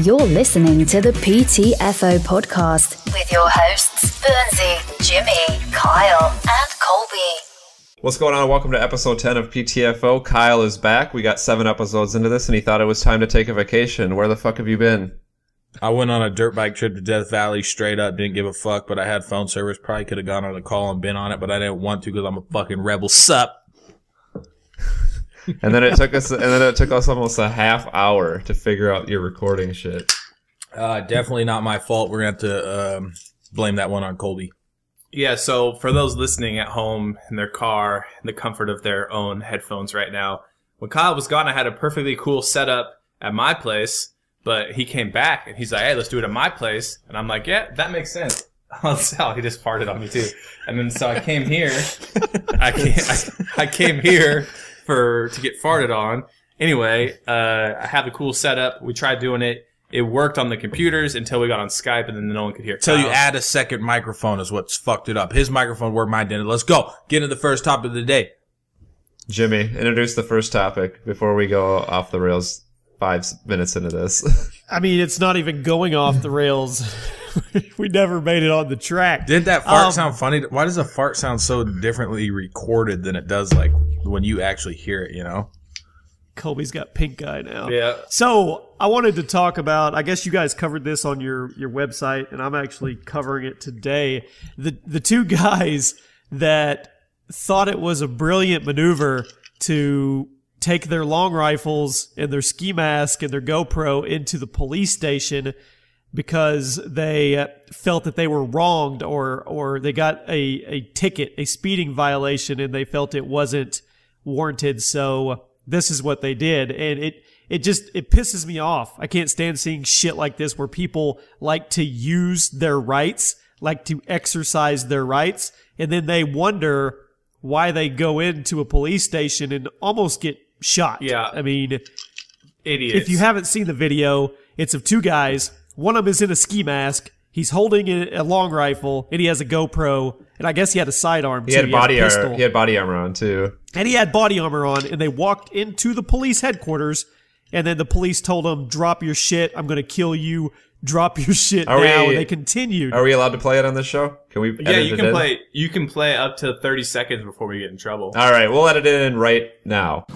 You're listening to the PTFO podcast with your hosts, Bernsey, Jimmy, Kyle, and Colby. What's going on? Welcome to episode 10 of PTFO. Kyle is back. We got seven episodes into this and he thought it was time to take a vacation. Where the fuck have you been? I went on a dirt bike trip to Death Valley straight up, didn't give a fuck, but I had phone service. Probably could have gone on a call and been on it, but I didn't want to because I'm a fucking rebel. Sup? And then it took us, and then it took us almost a half hour to figure out your recording shit. Uh, definitely not my fault. We're gonna have to um, blame that one on Colby. Yeah, so for those listening at home in their car, in the comfort of their own headphones right now, when Kyle was gone, I had a perfectly cool setup at my place, but he came back and he's like, hey, let's do it at my place. And I'm like, yeah, that makes sense. Oh, he just farted on me too. And then so I came here, I came, I, I came here for, to get farted on. Anyway, uh, I have a cool setup. We tried doing it. It worked on the computers until we got on Skype and then no one could hear Until you add a second microphone is what's fucked it up. His microphone where mine didn't. Let's go. Get into the first topic of the day. Jimmy, introduce the first topic before we go off the rails five minutes into this. I mean, it's not even going off the rails. we never made it on the track. Did that fart Um, sound funny? Why does a fart sound so differently recorded than it does like when you actually hear it? You know. Colby's got pink eye now. Yeah. So I wanted to talk about. I guess you guys covered this on your your website, and I'm actually covering it today. The the two guys that thought it was a brilliant maneuver to take their long rifles and their ski mask and their GoPro into the police station because they uh, felt that they were wronged or or they got a, a ticket, a speeding violation, and they felt it wasn't warranted. So this is what they did, and it it just it pisses me off. I can't stand seeing shit like this where people like to use their rights, like to exercise their rights, and then they wonder why they go into a police station and almost get shot. Yeah. I mean, Idiots. if you haven't seen the video, it's of two guys. One of them is in a ski mask. He's holding a, a long rifle, and he has a GoPro, and I guess he had a sidearm he too. had body uh, a armor. He had body armor on too. and he had body armor on, and they walked into the police headquarters, and then the police told him, "Drop your shit. I'm going to kill you. Drop your shit Are now." we- and they continued. Are we allowed to play it on this show? Can we? yeah, edit you it can in? play. You can play up to 30 seconds before we get in trouble. All right, we'll edit it in right now.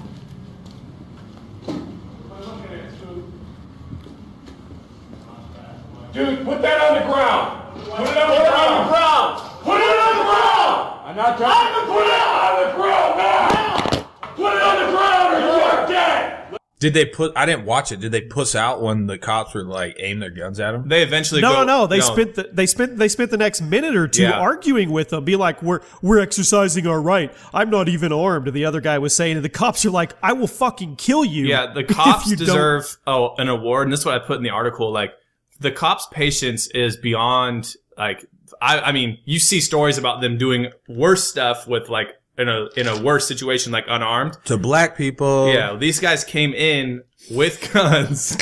Dude, put that on the ground. Put it on the ground. Put it on the ground. I'm not trying to put it on the ground now. Put it on the ground or you are dead. Did they put? I didn't watch it. Did they puss out when the cops were like aim their guns at him? They eventually no, go. no, no. They spent the, they spent they spent the next minute or two Yeah. arguing with them, be like, "We're we're exercising our right. I'm not even armed." The other guy was saying, and the cops are like, "I will fucking kill you." Yeah, the cops you don't." deserve oh an award, and this is what I put in the article. Like the cops' patience is beyond like I, I mean, you see stories about them doing worse stuff with like in a in a worse situation, like unarmed. To black people. Yeah, these guys came in with guns,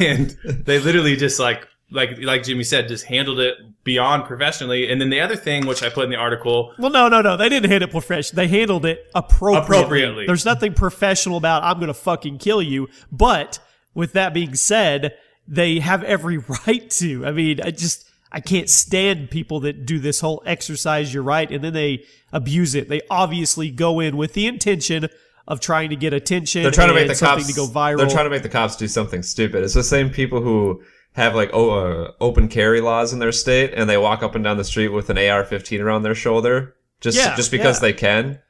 and they literally just like like like Jimmy said, just handled it beyond professionally. And then the other thing, which I put in the article, Well, no, no, no. They didn't handle it professionally. They handled it appropriately. Appropriately. There's nothing professional about I'm going to fucking kill you. But with that being said, they have every right to. I mean, I just I can't stand people that do this whole exercise your right and then they abuse it. They obviously go in with the intention of trying to get attention. They're trying to make the something cops to go viral. They're trying to make the cops do something stupid. It's the same people who have like o- uh, open carry laws in their state, and they walk up and down the street with an AR-15 around their shoulder just Yeah, just because yeah. they can.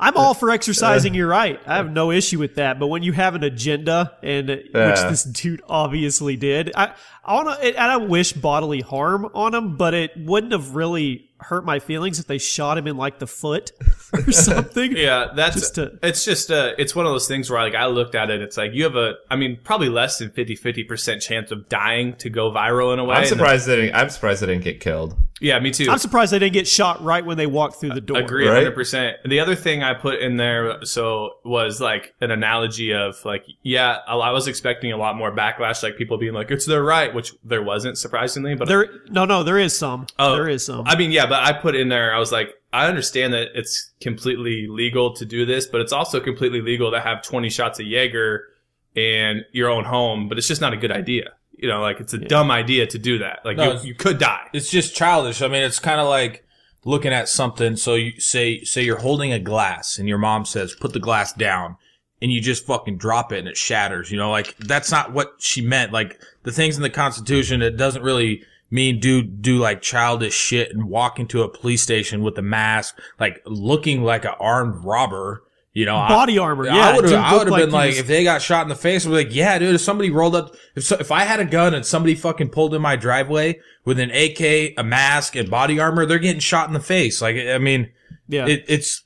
I'm all for exercising your right. I have no issue with that. But when you have an agenda, and uh, which this dude obviously did, I I want to. I don't wish bodily harm on him, but it wouldn't have really hurt my feelings if they shot him in like the foot or something. Yeah, that's Just to- it's just uh it's one of those things where like I looked at it, it's like you have a I mean probably less than 50 50% chance of dying to go viral in a way. I'm surprised that I'm surprised they didn't get killed. Yeah, me too. I'm surprised they didn't get shot right when they walked through the door. Agree, Right? hundred percent. The other thing I put in there so was like an analogy of like, yeah, I I was expecting a lot more backlash, like people being like, "It's their right," which there wasn't, surprisingly. But There, no, no, there is some. Oh, there is some. I mean, yeah, but I put in there, I was like, I understand that it's completely legal to do this, but it's also completely legal to have 20 shots of Jaeger in your own home, but it's just not a good idea. You know, like it's a dumb idea to do that. Like No, you, you could die. it's just childish. I mean, it's kind of like looking at something. So you say, say you're holding a glass and your mom says, put the glass down and you just fucking drop it and it shatters, you know, like that's not what she meant. Like the things in the constitution, it doesn't really mean do, do like childish shit and walk into a police station with a mask, like looking like an armed robber. You know, I- Body armor, yeah, I would have. dude I would looked have like been like, was- if they got shot in the face, I'd be like, yeah, dude. If somebody rolled up, if so, if I had a gun and somebody fucking pulled in my driveway with an AK, a mask, and body armor, they're getting shot in the face. Like, I mean, Yeah. it, it's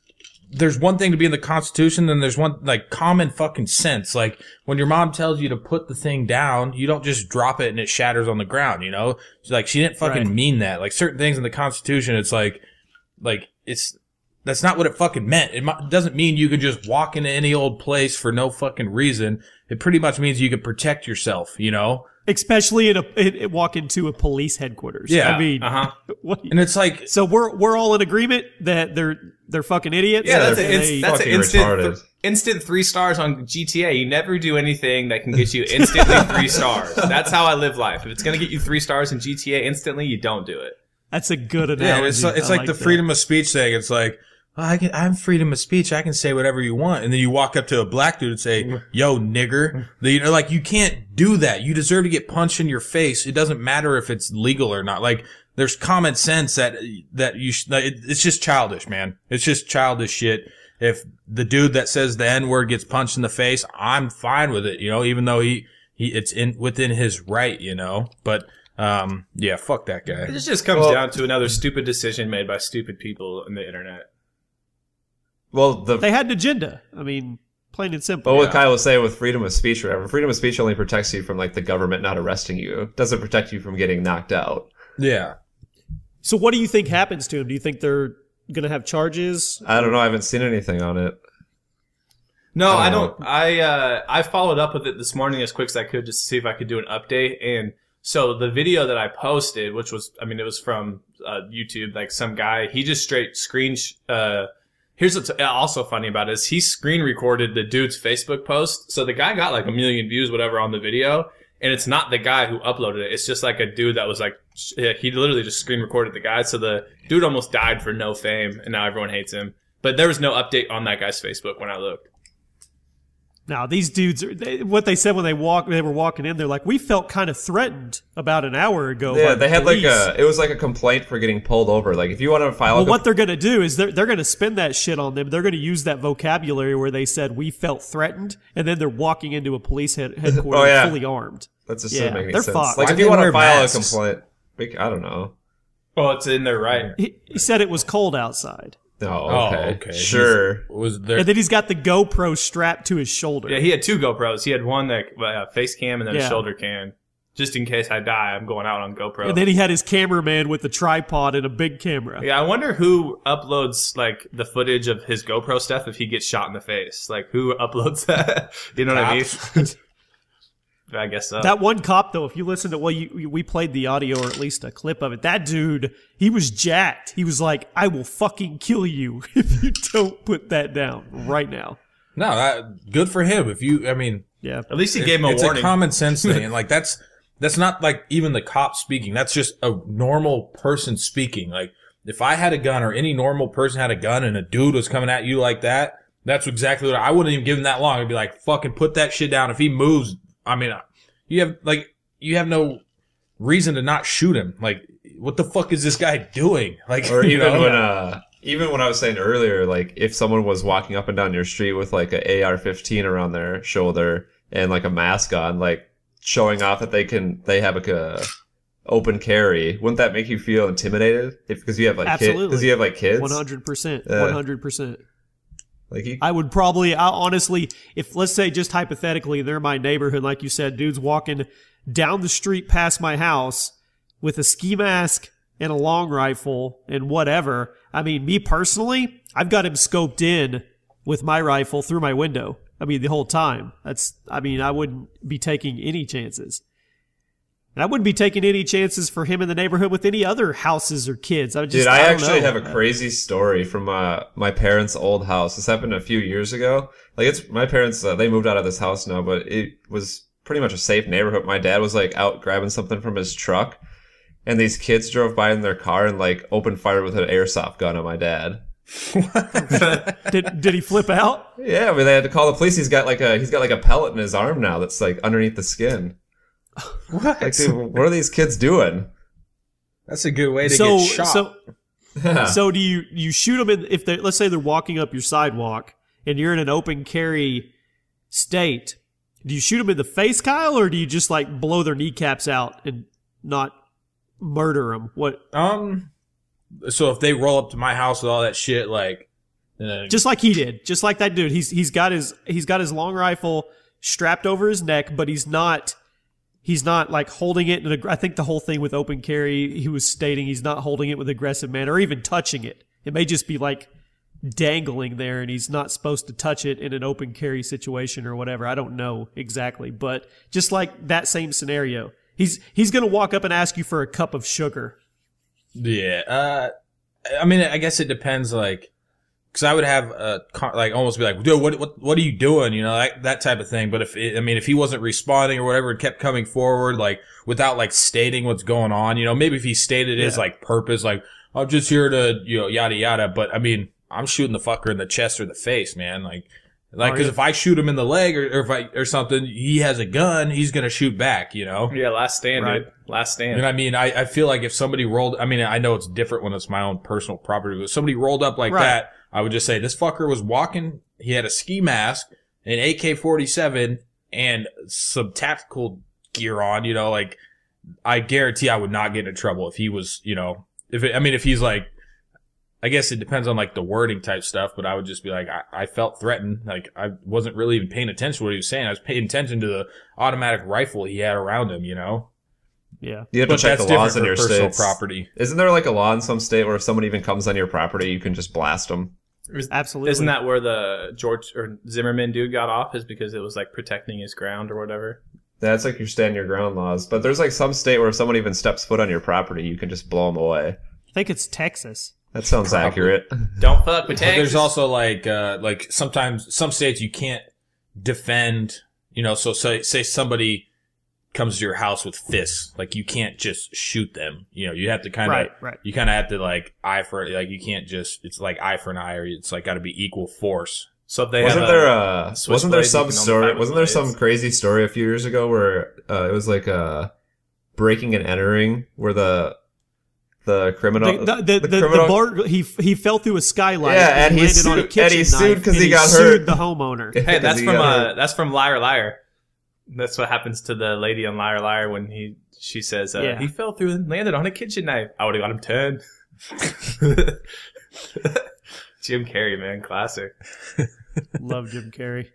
there's one thing to be in the Constitution, and there's one like common fucking sense. Like when your mom tells you to put the thing down, you don't just drop it and it shatters on the ground. You know, She's like she didn't fucking Right. mean that. Like certain things in the Constitution, it's like, like it's that's not what it fucking meant. It doesn't mean you can just walk into any old place for no fucking reason. It pretty much means you can protect yourself. You know, especially in a in, in- walk into a police headquarters. Yeah, I mean, Uh huh. what, and it's like so we're we're all in agreement that they're they're fucking idiots. Yeah, that's, and a, they- inst- that's an instant, th- instant three stars on GTA. You never do anything that can get you instantly three stars. That's how I live life. If it's gonna get you three stars in GTA instantly, you don't do it. that's a good Yeah, analogy. it's, it's I like, the that. freedom of speech thing. It's like, well, I can, I'm freedom of speech. I can say whatever you want. And then you walk up to a black dude and say, yo, nigger. The- You know, like you can't do that. You deserve to get punched in your face. It doesn't matter if it's legal or not. Like there's common sense that, that you, sh- it, it's just childish, man. It's just childish shit. If the dude that says the N word gets punched in the face, I'm fine with it, you know, even though he, he, it's in, within his right, you know, but, um, yeah, fuck that guy. It just comes Well- down to another stupid decision made by stupid people in the internet. Well, the They had an agenda. I mean, plain and simple. But what Kyle was saying with freedom of speech or whatever, freedom of speech only protects you from like the government not arresting you. It doesn't protect you from getting knocked out. Yeah. So what do you think happens to him? Do you think they're going to have charges? I don't know. I haven't seen anything on it. No, I I don't don't. I uh, I followed up with it this morning as quick as I could just to see if I could do an update. And so the video that I posted, which was, I mean, it was from uh, YouTube, like some guy, he just straight screen. Uh, here's what's also funny about it is he screen recorded the dude's Facebook post. So the guy got like a million views, whatever, on the video. And it's not the guy who uploaded it. It's just like a dude that was like, he literally just screen recorded the guy. So the dude almost died for no fame, and now everyone hates him. But there was no update on that guy's Facebook when I looked. Now these dudes, are, they, what they said when they walk, they were walking in. They're like, we felt kind of threatened about an hour ago. by Yeah, the they had like a. It was like a complaint for getting pulled over. Like if you want to file. Well, a what they're going to do is they're, they're going to spin that shit on them. They're going to use that vocabulary where they said we felt threatened, and then they're walking into a police head, headquarters Oh, yeah. fully armed. That's just Yeah, doesn't make any they're sense. fucked. Like Why if do you want to file masks? a complaint, I don't know. Well, it's in their right. He, he said it was cold outside, No, Oh, okay, okay. sure. Was there? and then he's got the GoPro strapped to his shoulder. Yeah, he had two GoPros. He had one that uh, face cam and then Yeah. a shoulder cam. Just in case I die, I'm going out on GoPro. and then he had his cameraman with the tripod and a big camera. yeah, I wonder who uploads like the footage of his GoPro stuff if he gets shot in the face. Like who uploads that? you know what I mean? I guess so. That one cop, though, if you listen to well, you, you- we played the audio or at least a clip of it. That dude, he was jacked. He was like, "I will fucking kill you if you don't put that down right now." no, that good for him. If you, I mean, Yeah, At least he gave him a it's warning. a common sense thing, and like that's that's not like even the cop speaking. That's just a normal person speaking. Like if I had a gun or any normal person had a gun and a dude was coming at you like that, that's exactly what I wouldn't even give him that long. I'd be like, fucking put that shit down. If he moves, I mean, you have like you have no reason to not shoot him. Like what the fuck is this guy doing? Like Or you even know? when uh even when I was saying earlier, like if someone was walking up and down your street with like a AR-15 around their shoulder and like a mask on, like showing off that they can they have like a open carry, wouldn't that make you feel intimidated? If because you have like kids, Absolutely. because you have like kids, one hundred percent, one hundred percent. Like I would probably, I honestly, if let's say just hypothetically, they're my neighborhood, like you said, dudes walking down the street past my house with a ski mask and a long rifle and whatever. I mean, me personally, I've got him scoped in with my rifle through my window. I mean, the whole time. That's, I mean, I wouldn't be taking any chances. And I wouldn't be taking any chances for him in the neighborhood with any other houses or kids. I would just, Dude, I, don't actually know. have a crazy story from uh, my parents' old house. This happened a few years ago. Like it's my parents, uh, they moved out of this house now, but it was pretty much a safe neighborhood. My dad was like out grabbing something from his truck, and these kids drove by in their car and like opened fire with an airsoft gun on my dad. Did did he flip out? Yeah, but they had to call the police. He's got like a he's got like a pellet in his arm now that's like underneath the skin. What? Like, dude, what are these kids doing? That's a good way to So get shot. so so do you you shoot them in if they let's say they're walking up your sidewalk and you're in an open carry state? Do you shoot them in the face, Kyle, or do you just like blow their kneecaps out and not murder them? What um, so if they roll up to my house with all that shit, like, uh, just like he did, just like that dude. He's he's got his he's got his long rifle strapped over his neck, but he's not he's not like holding it. I think the whole thing with open carry, he was stating he's not holding it with aggressive manner or even touching it. It may just be like dangling there, and he's not supposed to touch it in an open carry situation or whatever. I don't know exactly, but just like that same scenario, he's he's gonna walk up and ask you for a cup of sugar. yeah. Uh, I mean, I guess it depends, like, because I would have a like almost be like, dude, what what what are you doing? You know, that that type of thing. But if it, I mean, if he wasn't responding or whatever, it kept coming forward, like without like stating what's going on. You know, maybe if he stated his like purpose, like I'm just here to you know yada yada. But I mean, I'm shooting the fucker in the chest or the face, man. Like. Like, oh, cause if I shoot him in the leg or, or if I, or something, he has a gun, he's gonna shoot back, you know? Yeah, last stand, Right. dude. Last stand. And I mean, I, I feel like if somebody rolled, I mean, I know it's different when it's my own personal property, but if somebody rolled up like Right. that, I would just say, this fucker was walking, he had a ski mask, an AK-47, and some tactical gear on, you know, like, I guarantee I would not get into trouble if he was, you know, if it, I mean, if he's like, I guess it depends on like the wording type stuff, but I would just be like, I, I felt threatened. Like I wasn't really even paying attention to what he was saying. I was paying attention to the automatic rifle he had around him, you know? Yeah, You have to check the laws in your for personal states. property. Isn't there like a law in some state where if someone even comes on your property, you can just blast them? Absolutely. Isn't that where the George or Zimmerman dude got off? Is because it was like protecting his ground or whatever. That's like your stand your ground laws. But there's like some state where if someone even steps foot on your property, you can just blow them away. I think it's Texas. That sounds Probably. accurate. Don't fuck with But Texas. there's also like, uh, like sometimes some states you can't defend, you know, so say, say somebody comes to your house with fists, like you can't just shoot them. You know, you have to kind of, Right, right. you kind of have to like eye for, like you can't just, it's like eye for an eye or it's like got to be equal force. so they wasn't have there a, a wasn't there some story wasn't there some blades. crazy story a few years ago where uh, it was like a breaking and entering where the the criminal The, the, the, the, criminal bar, he he fell through a skylight. Yeah, and he landed on a sued- and he kitchen sued because and he got sued hurt. the homeowner. Hey, that's he from got uh, that's from Liar Liar. That's what happens to the lady on Liar Liar when he she says uh, Yeah. he fell through and landed on a kitchen knife. I would have got him ten. Jim Carrey, man, classic. Love Jim Carrey.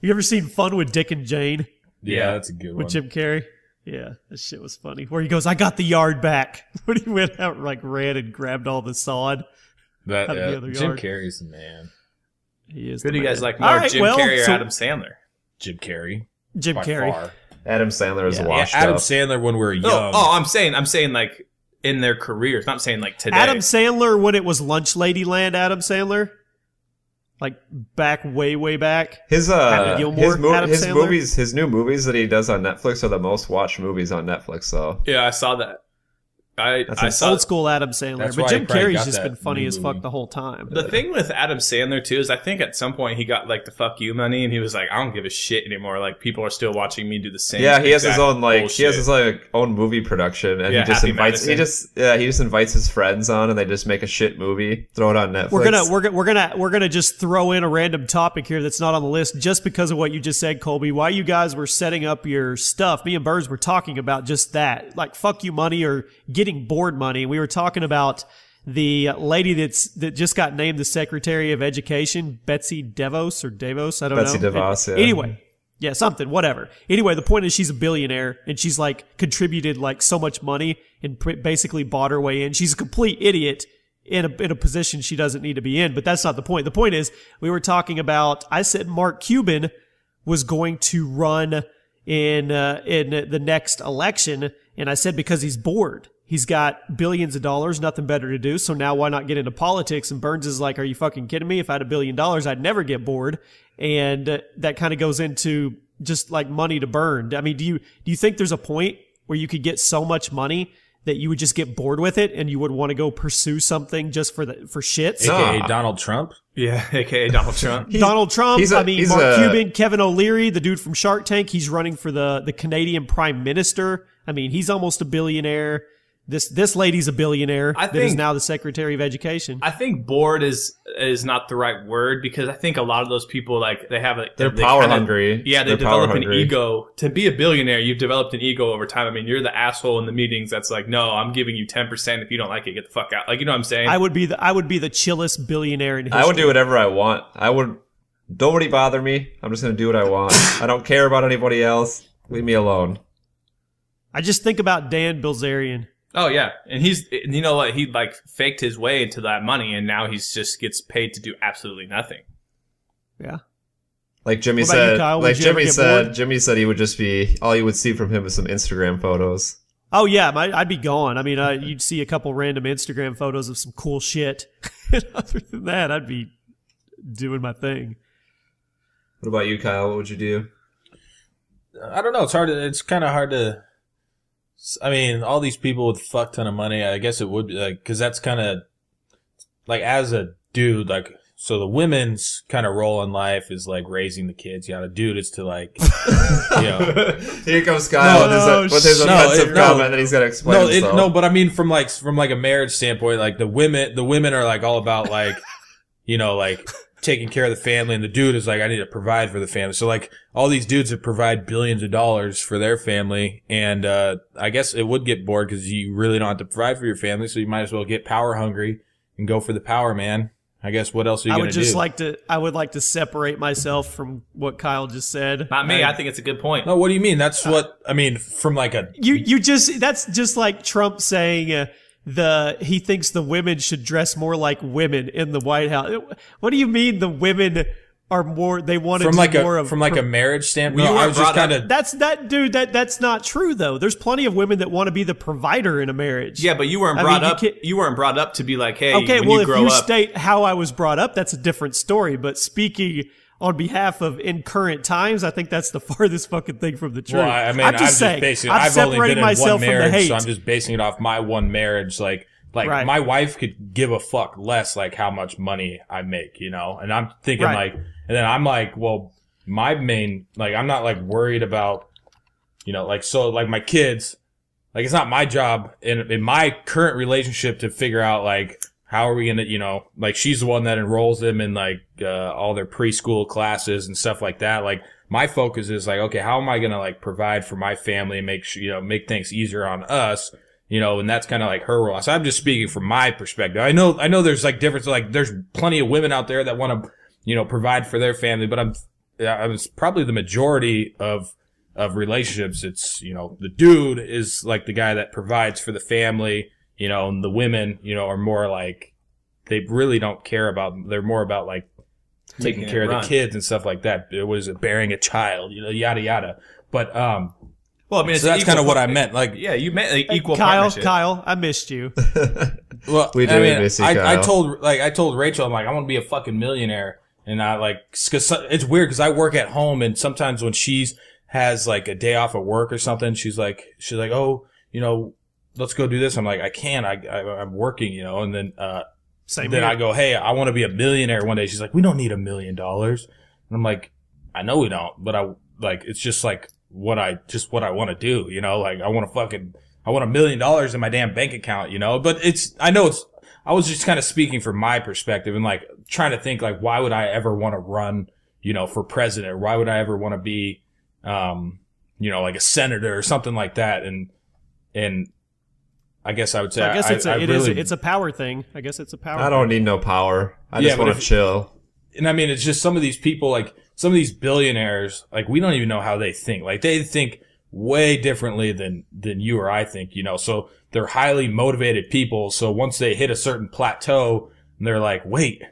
You ever seen Fun with Dick and Jane Yeah, that's a good with one. With Jim Carrey? Yeah, that shit was funny. Where he goes, "I got the yard back." When he went out, like ran and grabbed all the sod. That, out of the uh, other Jim yard. Carrey's the man. He is. Who the do you guys like more, All right, Jim well, Carrey or so- Adam Sandler? Jim Carrey. Jim by Carrey. far. Adam Sandler is Yeah. Yeah, washed Adam up. Sandler when we were young. Oh, oh, I'm saying, I'm saying like in their careers. Not saying like today. Adam Sandler when it was Lunch Lady Land. Adam Sandler, like back way way back. His Happy uh Gilmore, his, mo- Adam his movies his new movies that he does on Netflix are the most watched movies on Netflix though. yeah, I saw that. I That's I a- saw Old school Adam Sandler, but Jim he probably Carrey's got just been funny new as fuck mm-hmm. the whole time. The thing with Adam Sandler too is I think at some point he got like the fuck you money and he was like, I don't give a shit anymore. Like people are still watching me do the same. Yeah, he has his own like he has his like own movie production and Yeah, he just Happy invites he just yeah, he just invites his friends on and they just make a shit movie, throw it on Netflix. We're gonna we're gonna we're gonna we're gonna just throw in a random topic here that's not on the list just because of what you just said, Colby. Why you guys were setting up your stuff? Me and Burns were talking about just that, like fuck you money or getting bored money. We were talking about the lady that's that just got named the Secretary of Education, Betsy DeVos or Davos. I don't Betsy know. DeVos, yeah. Anyway, yeah, something, whatever. Anyway, the point is she's a billionaire and she's like contributed like so much money and basically bought her way in. She's a complete idiot in a, in a position she doesn't need to be in, but that's not the point. The point is we were talking about, I said Mark Cuban was going to run in, uh, in the next election. And I said because he's bored. He's got billions of dollars, nothing better to do. So now why not get into politics? And Burns is like, are you fucking kidding me? If I had a billion dollars, I'd never get bored. And uh, that kind of goes into just like money to burn. I mean, do you do you think there's a point where you could get so much money that you would just get bored with it and you would want to go pursue something just for the for shits? No. AKA Nah. Donald Trump. Yeah, aka Donald Trump. Donald Trump. he's a- I mean, he's Mark a- Cuban, Kevin O'Leary, the dude from Shark Tank. He's running for the the Canadian Prime Minister. I mean, he's almost a billionaire. This this lady's a billionaire I that is now the Secretary of Education. I think bored is is not the right word because I think a lot of those people like they have a They're they power kinda- hungry. Yeah, they They're develop an hungry. ego. To be a billionaire, you've developed an ego over time. I mean, you're the asshole in the meetings that's like, no, I'm giving you ten percent. If you don't like it, get the fuck out. Like, you know what I'm saying? I would be the I would be the chillest billionaire in history. I would do whatever I want. I would. don't Nobody bother me. I'm just gonna do what I want. I don't care about anybody else. Leave me alone. I just think about Dan Bilzerian. Oh yeah, and he's and you know what? He like faked his way into that money, and now he's just gets paid to do absolutely nothing. Yeah. Like Jimmy What about you, said. Like you Jimmy said. bored? Jimmy said he would just be. All you would see from him is some Instagram photos. Oh yeah, my, I'd be gone. I mean, uh, you'd see a couple random Instagram photos of some cool shit. Other than that, I'd be doing my thing. What about you, Kyle? What would you do? I don't know. It's hard. To, it's kind of hard to. I mean, all these people with a fuck ton of money. I guess it would be like because that's kind of like as a dude, like so the women's kind of role in life is like raising the kids. Yeah, the dude is to like, you know, Here comes Kyle No, with his, with his sh- no, offensive it- no. comment that he's gonna explain no, it, no, but I mean from like from like a marriage standpoint, like the women, the women are like all about like, you know, like taking care of the family, and the dude is like, I need to provide for the family. So like all these dudes that provide billions of dollars for their family, and uh, I guess it would get bored because you really don't have to provide for your family, so you might as well get power hungry and go for the power, man. I guess what else are you I gonna would just do? like to. I would like to separate myself from what Kyle just said. Not me. I think it's a good point. no, what do you mean? That's what I mean from like a You you just that's just like Trump saying uh, the he thinks the women should dress more like women in the White House. What do you mean the women are more? They want to from like more a of from like a marriage standpoint. You No, I was just kind of That's that dude. That that's not true though. There's plenty of women that want to be the provider in a marriage. Yeah, but you weren't I brought mean, up. can't- You weren't brought up to be like, hey, Okay, when well, you if you up, state how I was brought up, that's a different story. But speaking on behalf of in current times, I think that's the farthest fucking thing from the truth. Well, I mean, I'm I'm just saying, basing. I'm I've only been in myself one marriage, hate. so I'm just basing it off my one marriage. Like, like Right. my wife could give a fuck less, like how much money I make, you know. And I'm thinking Right. like, and then I'm like, well, my main, like, I'm not like worried about, you know, like so, like my kids, like it's not my job in in my current relationship to figure out like how are we gonna, you know, like she's the one that enrolls them in like uh, all their preschool classes and stuff like that. Like my focus is like, okay, how am I gonna like provide for my family and make sure you know make things easier on us, you know, and that's kind of like her role. So I'm just speaking from my perspective. I know I know there's like difference. Like there's plenty of women out there that want to, you know, provide for their family, but I'm I was probably the majority of of relationships. It's you know the dude is like the guy that provides for the family, you know, and the women, you know, are more like they really don't care about. They're more about like taking Making it care of run. the kids and stuff like that. It was bearing a child, you know, yada yada. But um, well, I mean, so that's kind of what I meant. Like, Yeah, you meant like, equal Kyle, partnership. Kyle, I missed you. Well, We I do mean, miss you, I, I told like I told Rachel, I'm like, I want to be a fucking millionaire, and I like because it's weird because I work at home, and sometimes when she's has like a day off at work or something, she's like, she's like, oh, you know, let's go do this. I'm like, I can't, I, I I'm working, you know, and then uh, Same then here. I go, hey, I want to be a millionaire one day. She's like, we don't need a million dollars, and I'm like, I know we don't, but I like it's just like what I just what I want to do, you know, like I want to fucking I want a million dollars in my damn bank account, you know, but it's I know it's I was just kind of speaking from my perspective and like trying to think like why would I ever want to run, you know, for president? Why would I ever want to be, um, you know, like a senator or something like that? And and I guess I would say So I guess it's a, I it is really- it's a power thing. I guess it's a power. I don't need no power. I Yeah, just want to chill. and I mean, it's just some of these people, like some of these billionaires, like we don't even know how they think. Like they think way differently than than you or I think. You know, so they're highly motivated people. So once they hit a certain plateau, and they're like, wait,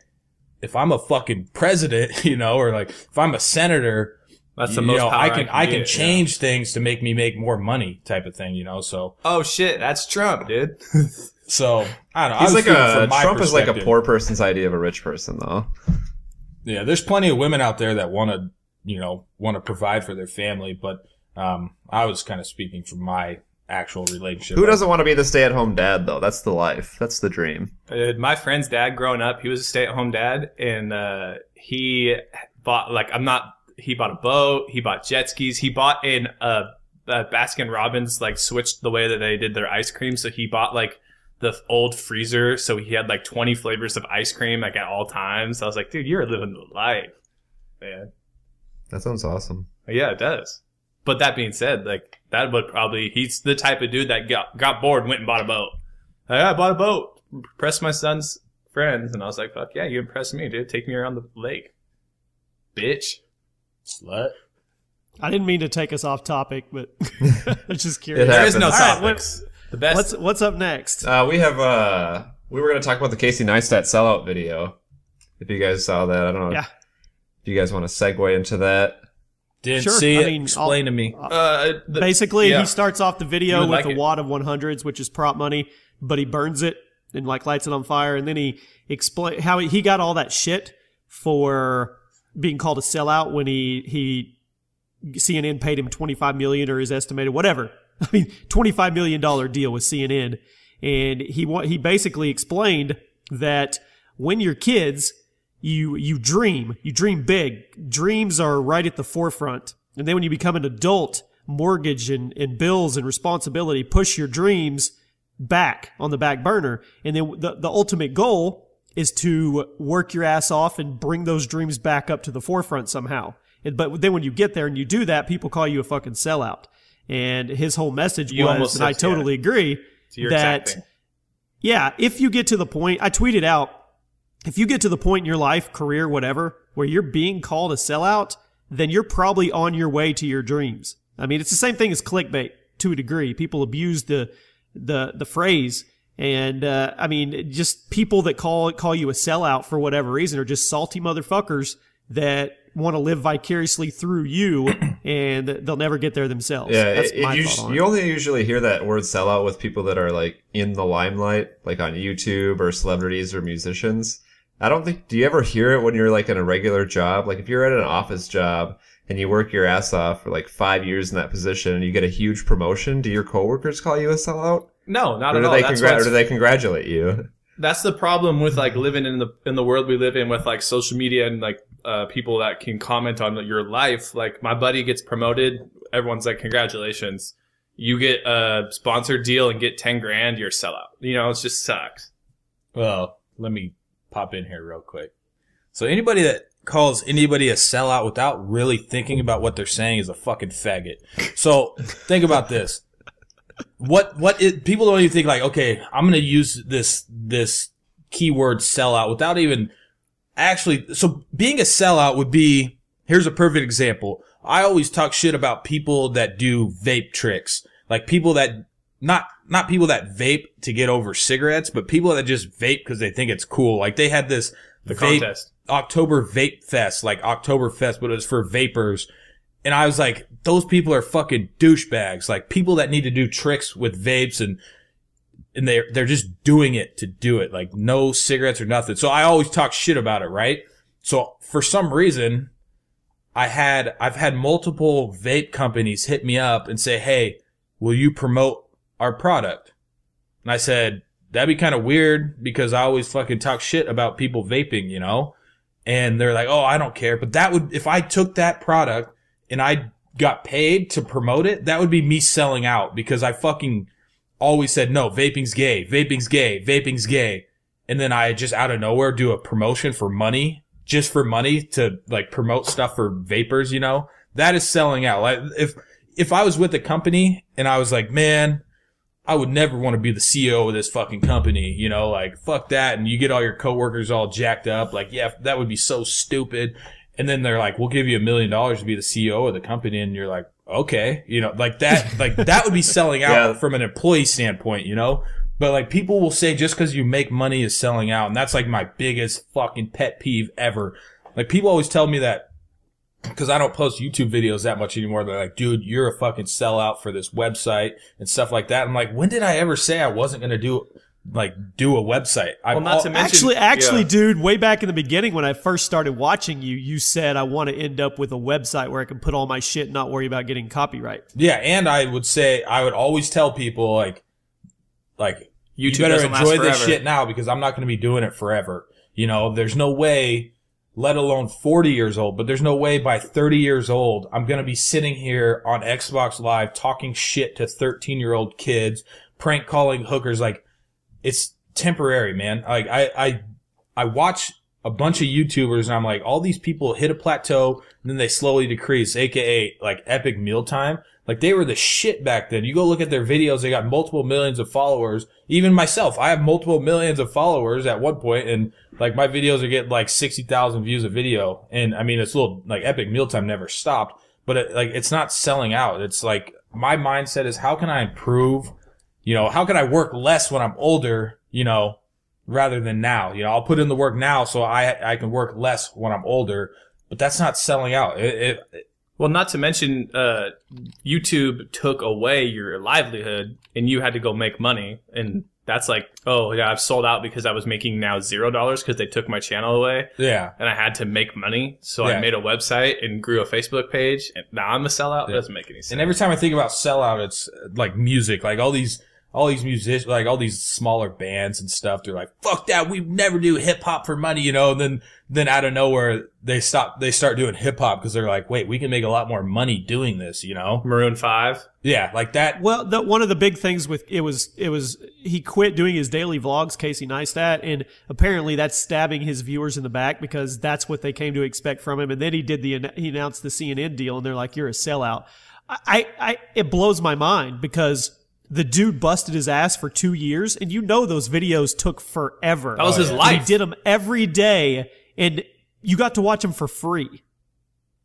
if I'm a fucking president, you know, or like if I'm a senator, That's the you most know, power I can I can get, yeah. change things to make me make more money, type of thing. You know, so Oh shit, that's Trump, dude. so I don't know. I He's was like a from my Trump is like a poor person's idea of a rich person, though. Yeah, there's plenty of women out there that want to you know, want to provide for their family. But um, I was kind of speaking from my actual relationship. Who doesn't want to be the stay-at-home dad though? That's the life. That's the dream. Uh, my friend's dad growing up, he was a stay-at-home dad, and uh, he bought like I'm not. He bought a boat. He bought jet skis. He bought in a, uh, a Baskin Robbins like switched the way that they did their ice cream. So he bought like the old freezer. So he had like 20 flavors of ice cream like at all times. I was like, dude, you're living the life, man. That sounds awesome. Yeah, it does. But that being said, like that would probably he's the type of dude that got got bored, went and bought a boat. Like, I bought a boat, impressed my son's friends, and I was like, "Fuck yeah, you impressed me, dude. Take me around the lake, bitch." Slut. I didn't mean to take us off topic, but I'm just It curious. There is no happens. All right, topics. the best. What's what's up next? Uh, we have uh, we were gonna talk about the Casey Neistat sellout video. If you guys saw that, I don't know. Yeah. If you guys want to segue into that, Didn't Sure, see I it. mean, Explain I'll- to me. uh, the- Basically, yeah. he starts off the video with like a it. wad of 100s, which is prop money, but he burns it and like lights it on fire, and then he explain how he, he got all that shit for being called a sellout when he he CNN paid him 25 million or his estimated whatever. I mean, 25 million dollar deal with CNN, and he he basically explained that when you're kids, you you dream, you dream big. Dreams are right at the forefront, and then when you become an adult, mortgage and, and bills and responsibility push your dreams back on the back burner, and then the the ultimate goal is to work your ass off and bring those dreams back up to the forefront somehow. But then when you get there and you do that, people call you a fucking sellout. And his whole message You was, and I said- yeah. totally agree, that yeah, if you get to the point, I tweeted out, if you get to the point in your life, career, whatever, where you're being called a sellout, then you're probably on your way to your dreams. I mean, it's the same thing as clickbait to a degree. People abuse the the the phrase, and uh, I mean, just people that call call you a sellout for whatever reason are just salty motherfuckers that want to live vicariously through you, and they'll never get there themselves. yeah, That's it, it my us- on you it. only usually hear that word sellout with people that are like in the limelight, like on YouTube or celebrities or musicians. I don't think. Do you ever hear it when you're like in a regular job? Like if you're at an office job and you work your ass off for like five years in that position and you get a huge promotion, do your coworkers call you a sellout? No, not Or at all. they, That's congra- or do they congratulate you? that's the problem with like living in the in the world we live in with like social media and like uh, people that can comment on your life. Like my buddy gets promoted, everyone's like, "Congratulations!" You get a sponsored deal and get ten grand, you're a sellout. You know, it just sucks. Well, let me pop in here real quick. So anybody that calls anybody a sellout without really thinking about what they're saying is a fucking faggot. So think about this. What what it, people don't even think like, okay, I'm gonna use this this keyword sellout without even actually. So being a sellout would be here's a perfect example. I always talk shit about people that do vape tricks, like people that not not people that vape to get over cigarettes, but people that just vape because they think it's cool. Like they had this The vape- contest. October Vape Fest, like October Fest, but it was for vapors. And I was like, those people are fucking douchebags. Like people that need to do tricks with vapes and and they're they're just doing it to do it. Like no cigarettes or nothing. So I always talk shit about it, right? So for some reason, I had I've had multiple vape companies hit me up and say, "Hey, will you promote our product?" And I said, "That'd be kind of weird because I always fucking talk shit about people vaping, you know." And they're like, "Oh, I don't care." But that would if I took that product and I got paid to promote it, that would be me selling out because I fucking always said, "No, vaping's gay. Vaping's gay. Vaping's gay." And then I just out of nowhere do a promotion for money, just for money to like promote stuff for vapors, you know? That is selling out. Like if if I was with a company and I was like, "Man, I would never want to be the CEO of this fucking company, you know, like fuck that. And you get all your coworkers all jacked up. Like, yeah, that would be so stupid. And then they're like, we'll give you a million dollars to be the CEO of the company. And you're like, okay, you know, like that, like that would be selling out Yeah. from an employee standpoint, you know? But like people will say just because you make money is selling out. And that's like my biggest fucking pet peeve ever. Like people always tell me that because I don't post YouTube videos that much anymore. They're like, dude, you're a fucking sellout for this website and stuff like that. I'm like, when did I ever say I wasn't going to do like do a website. I've Well, not al- to mention- Actually, actually, yeah. dude, way back in the beginning when I first started watching you, you said I want to end up with a website where I can put all my shit and not worry about getting copyright. Yeah, and I would say I would always tell people like, like you better enjoy this shit now because I'm not going to be doing it forever. You know, there's no way, let alone 40 years old, but there's no way by 30 years old I'm going to be sitting here on Xbox Live talking shit to 13 year old kids, prank calling hookers. Like, it's temporary, man. Like I, I, I watch a bunch of YouTubers and I'm like, all these people hit a plateau and then they slowly decrease, aka like Epic Mealtime. Like they were the shit back then. You go look at their videos, they got multiple millions of followers. Even myself, I have multiple millions of followers at one point and like my videos are getting like 60,000 views a video. And I mean, it's a little like Epic Mealtime never stopped, but it, like it's not selling out. It's like my mindset is how can I improve? You know, how can I work less when I'm older? You know, rather than now. You know, I'll put in the work now so I I can work less when I'm older. But that's not selling out. It, it, Well, not to mention, uh, YouTube took away your livelihood, and you had to go make money, and that's like, oh yeah, I've sold out because I was making now zero dollars because they took my channel away, yeah. and I had to make money. So Yeah. I made a website and grew a Facebook page, and now I'm a sellout. It doesn't make any sense. And every time I think about sellout, it's uh, like music, like all these, all these musicians, like all these smaller bands and stuff. They're like, "Fuck that, we never do hip hop for money," you know. And then, then out of nowhere, they stop, they start doing hip hop because they're like, "Wait, we can make a lot more money doing this," you know? Maroon Five. Yeah, like that. Well, the, one of the big things with it was it was he quit doing his daily vlogs, Casey Neistat, and apparently that's stabbing his viewers in the back because that's what they came to expect from him. And then he did the he announced the CNN deal, and they're like, "You're a sellout." I, I it blows my mind because the dude busted his ass for two years, and you know those videos took forever. That was his oh, And life. He did them every day, and you got to watch them for free.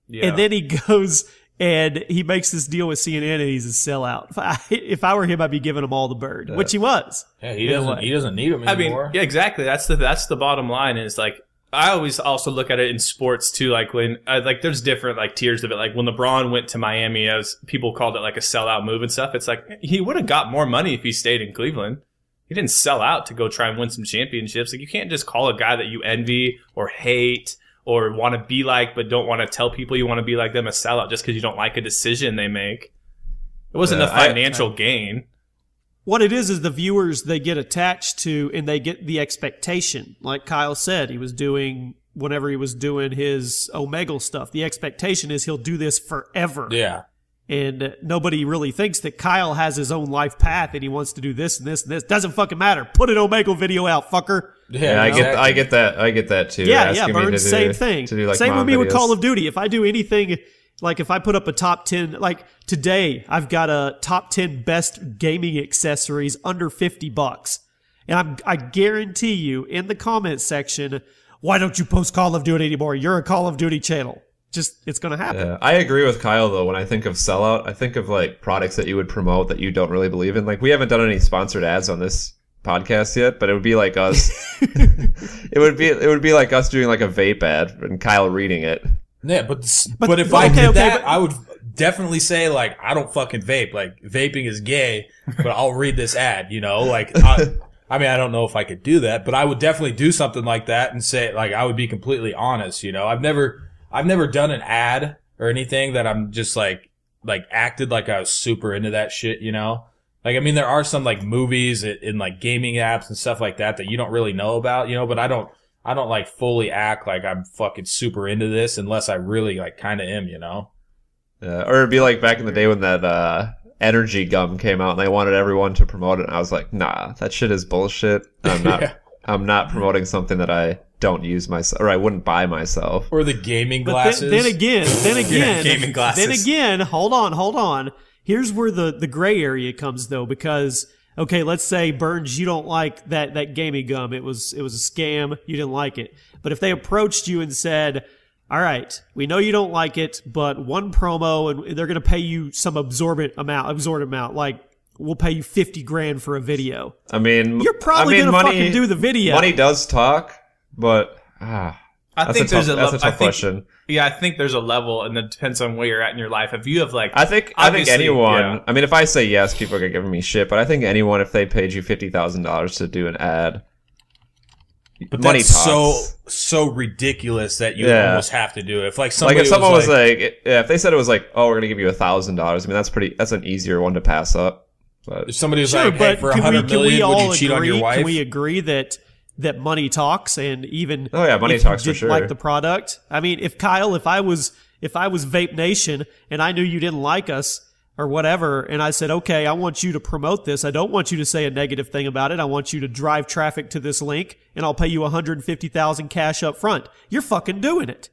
Yeah. And then he goes and he makes this deal with CNN and he's a sellout. If I, if I were him, I'd be giving him all the bird, which he was. Yeah, he doesn't, he doesn't need them I mean, anymore. yeah, exactly. That's the that's the bottom line. Is like I always also look at it in sports too. Like when uh, like there's different like tiers of it. Like when LeBron went to Miami, as people called it like a sellout move and stuff. It's like he would have got more money if he stayed in Cleveland. He didn't sell out to go try and win some championships. Like you can't just call a guy that you envy or hate or want to be like, but don't want to tell people you want to be like them a sellout just because you don't like a decision they make. It wasn't Yeah, a I- financial gain. What it is is the viewers they get attached to and they get the expectation. Like Kyle said, he was doing whenever he was doing his Omegle stuff. The expectation is he'll do this forever. yeah. And nobody really thinks that Kyle has his own life path and he wants to do this and this and this. Doesn't fucking matter. Put an Omegle video out, fucker. Yeah, I get I get that I get that too. Yeah, yeah, asking me Burns, to do- same thing. To do like same with mom me with. Call of Duty. If I do anything, like if I put up a top 10, like today, I've got a top 10 best gaming accessories under 50 bucks. And I'm, I guarantee you in the comment section, why don't you post Call of Duty anymore? You're a Call of Duty channel. Just, it's going to happen. Yeah, I agree with Kyle though. When I think of sellout, I think of like products that you would promote that you don't really believe in. Like we haven't done any sponsored ads on this podcast yet, but it would be like us. it would be it would be like us doing like a vape ad and Kyle reading it. Yeah, but s- but, if but I okay, did okay, that, but- I would definitely say like I don't fucking vape. Like vaping is gay, but I'll read this ad. You know, like I, I mean I don't know if I could do that, but I would definitely do something like that and say like I would be completely honest. You know, I've never I've never done an ad or anything that I'm just like like acted like I was super into that shit. You know. Like I mean, there are some like movies in, in like gaming apps and stuff like that that you don't really know about, you know. But I don't, I don't like fully act like I'm fucking super into this unless I really like kind of am, you know. Uh, or it'd be like back in the day when that uh, energy gum came out and they wanted everyone to promote it. And I was like, nah, that shit is bullshit. I'm not. Yeah. I'm not promoting something that I don't use myself or I wouldn't buy myself. Or the gaming But glasses. then, then again, then again, gaming glasses. then again, hold on, hold on. Here's where the, the gray area comes though, because okay, let's say Burns, you don't like that that gaming gum. It was it was a scam. You didn't like it. But if they approached you and said, "All right, we know you don't like it, but one promo, and they're going to pay you some absorbent amount, absorbent amount, like." We'll pay you fifty grand for a video. I mean, You're probably I mean, gonna money, fucking do the video. Money does talk, but ah, I That's think a there's tough, a that's level. a tough I think, question. Yeah, I think there's a level, and it depends on where you're at in your life. If you have like, I think I think anyone. yeah. I mean, if I say yes, people are giving me shit. But I think anyone, if they paid you fifty thousand dollars to do an ad, But money that's talks. so so ridiculous that you Yeah. almost have to do it. If like somebody like if someone was like, like, yeah, if they said it was like, oh, we're gonna give you a thousand dollars. I mean, that's pretty. That's an easier one to pass up. But if somebody was Sure, like, hey, but for a can we, hundred can we million, would all you cheat agree? on your wife? Can we agree that that money talks and even Oh, yeah, money if you talks for didn't sure. Like the product. I mean, if Kyle, if I was if I was Vape Nation and I knew you didn't like us or whatever, and I said, okay, I want you to promote this. I don't want you to say a negative thing about it. I want you to drive traffic to this link, and I'll pay you one hundred fifty thousand cash up front. You're fucking doing it.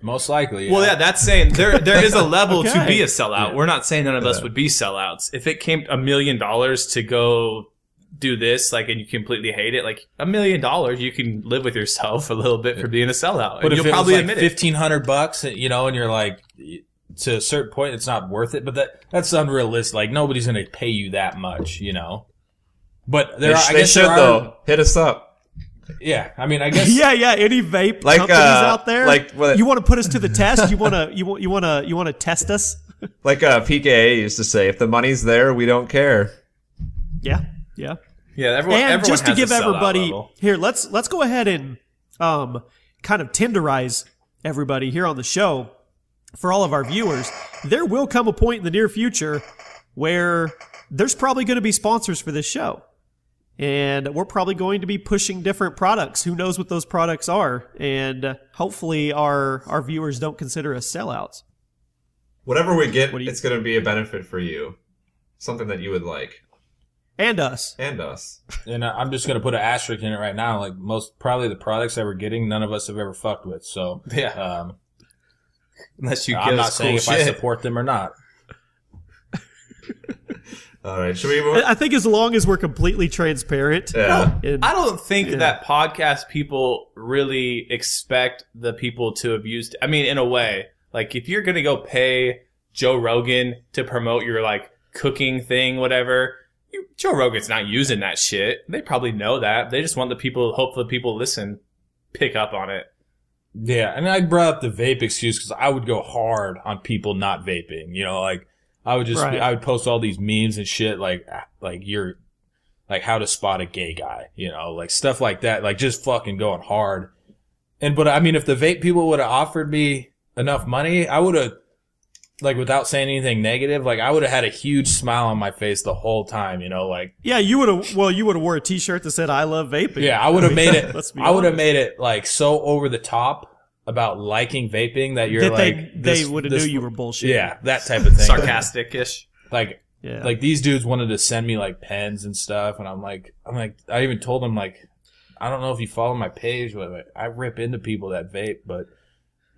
Most likely. well, yeah, that's saying there there is a level to be a sellout. We're not saying none of us would be sellouts. If it came a million dollars to go do this, like, and you completely hate it, like a million dollars, you can live with yourself a little bit for being a sellout. But and if you'll it probably was like admit it. fifteen hundred bucks, you know, and you're like, to a certain point, it's not worth it. But that that's unrealistic. Like nobody's going to pay you that much, you know. But there, they, are, I they guess should there are, though. Hit us up. Yeah, I mean, I guess. yeah, yeah. Any vape Like, companies uh, out there? like what- you want to put us to the test? You want to you want you want to you want to test us? Like uh, PKA used to say, if the money's there, we don't care. Yeah, yeah. yeah, everyone. and everyone just to has a give everybody here let's let's go ahead and um kind of tenderize everybody here on the show for all of our viewers there will come a point in the near future where there's probably going to be sponsors for this show and we're probably going to be pushing different products who knows what those products are and uh, hopefully our our viewers don't consider us sellouts Whatever we get, What you- it's going to be a benefit for you. Something that you would like. And us And us. And I- I'm just going to put an asterisk in it right now. Like most, probably the products that we're getting, none of us have ever fucked with. So, Yeah. um, Unless you I'm give not us saying cool if I shit. support them or not. All right. Should we move? i think as long as we're completely transparent Yeah. and- I don't think Yeah. that podcast people really expect the people to have used. I mean, in a way, like if you're gonna go pay Joe Rogan to promote your like cooking thing, whatever, you, Joe Rogan's not using that shit. They probably know that. They just want the people, hope the people listen, pick up on it. Yeah, and I brought up the vape excuse because I would go hard on people not vaping. You know, like I would just Right. I would post all these memes and shit like ah, like you're like how to spot a gay guy. You know, like stuff like that. Like just fucking going hard. And but I mean, if the vape people would have offered me enough money, I would have like without saying anything negative, like I would have had a huge smile on my face the whole time. You know, like Yeah, you would have. Well, you would have wore a T-shirt that said "I love vaping." Yeah, I would have made it. Let's be I would have made it like so over the top about liking vaping that you're that like they they would have knew you were bullshit. Yeah, that type of thing. Sarcastic ish. Like yeah. like these dudes wanted to send me like pens and stuff, and I'm like I'm like I even told them like I don't know if you follow my page, but I rip into people that vape, but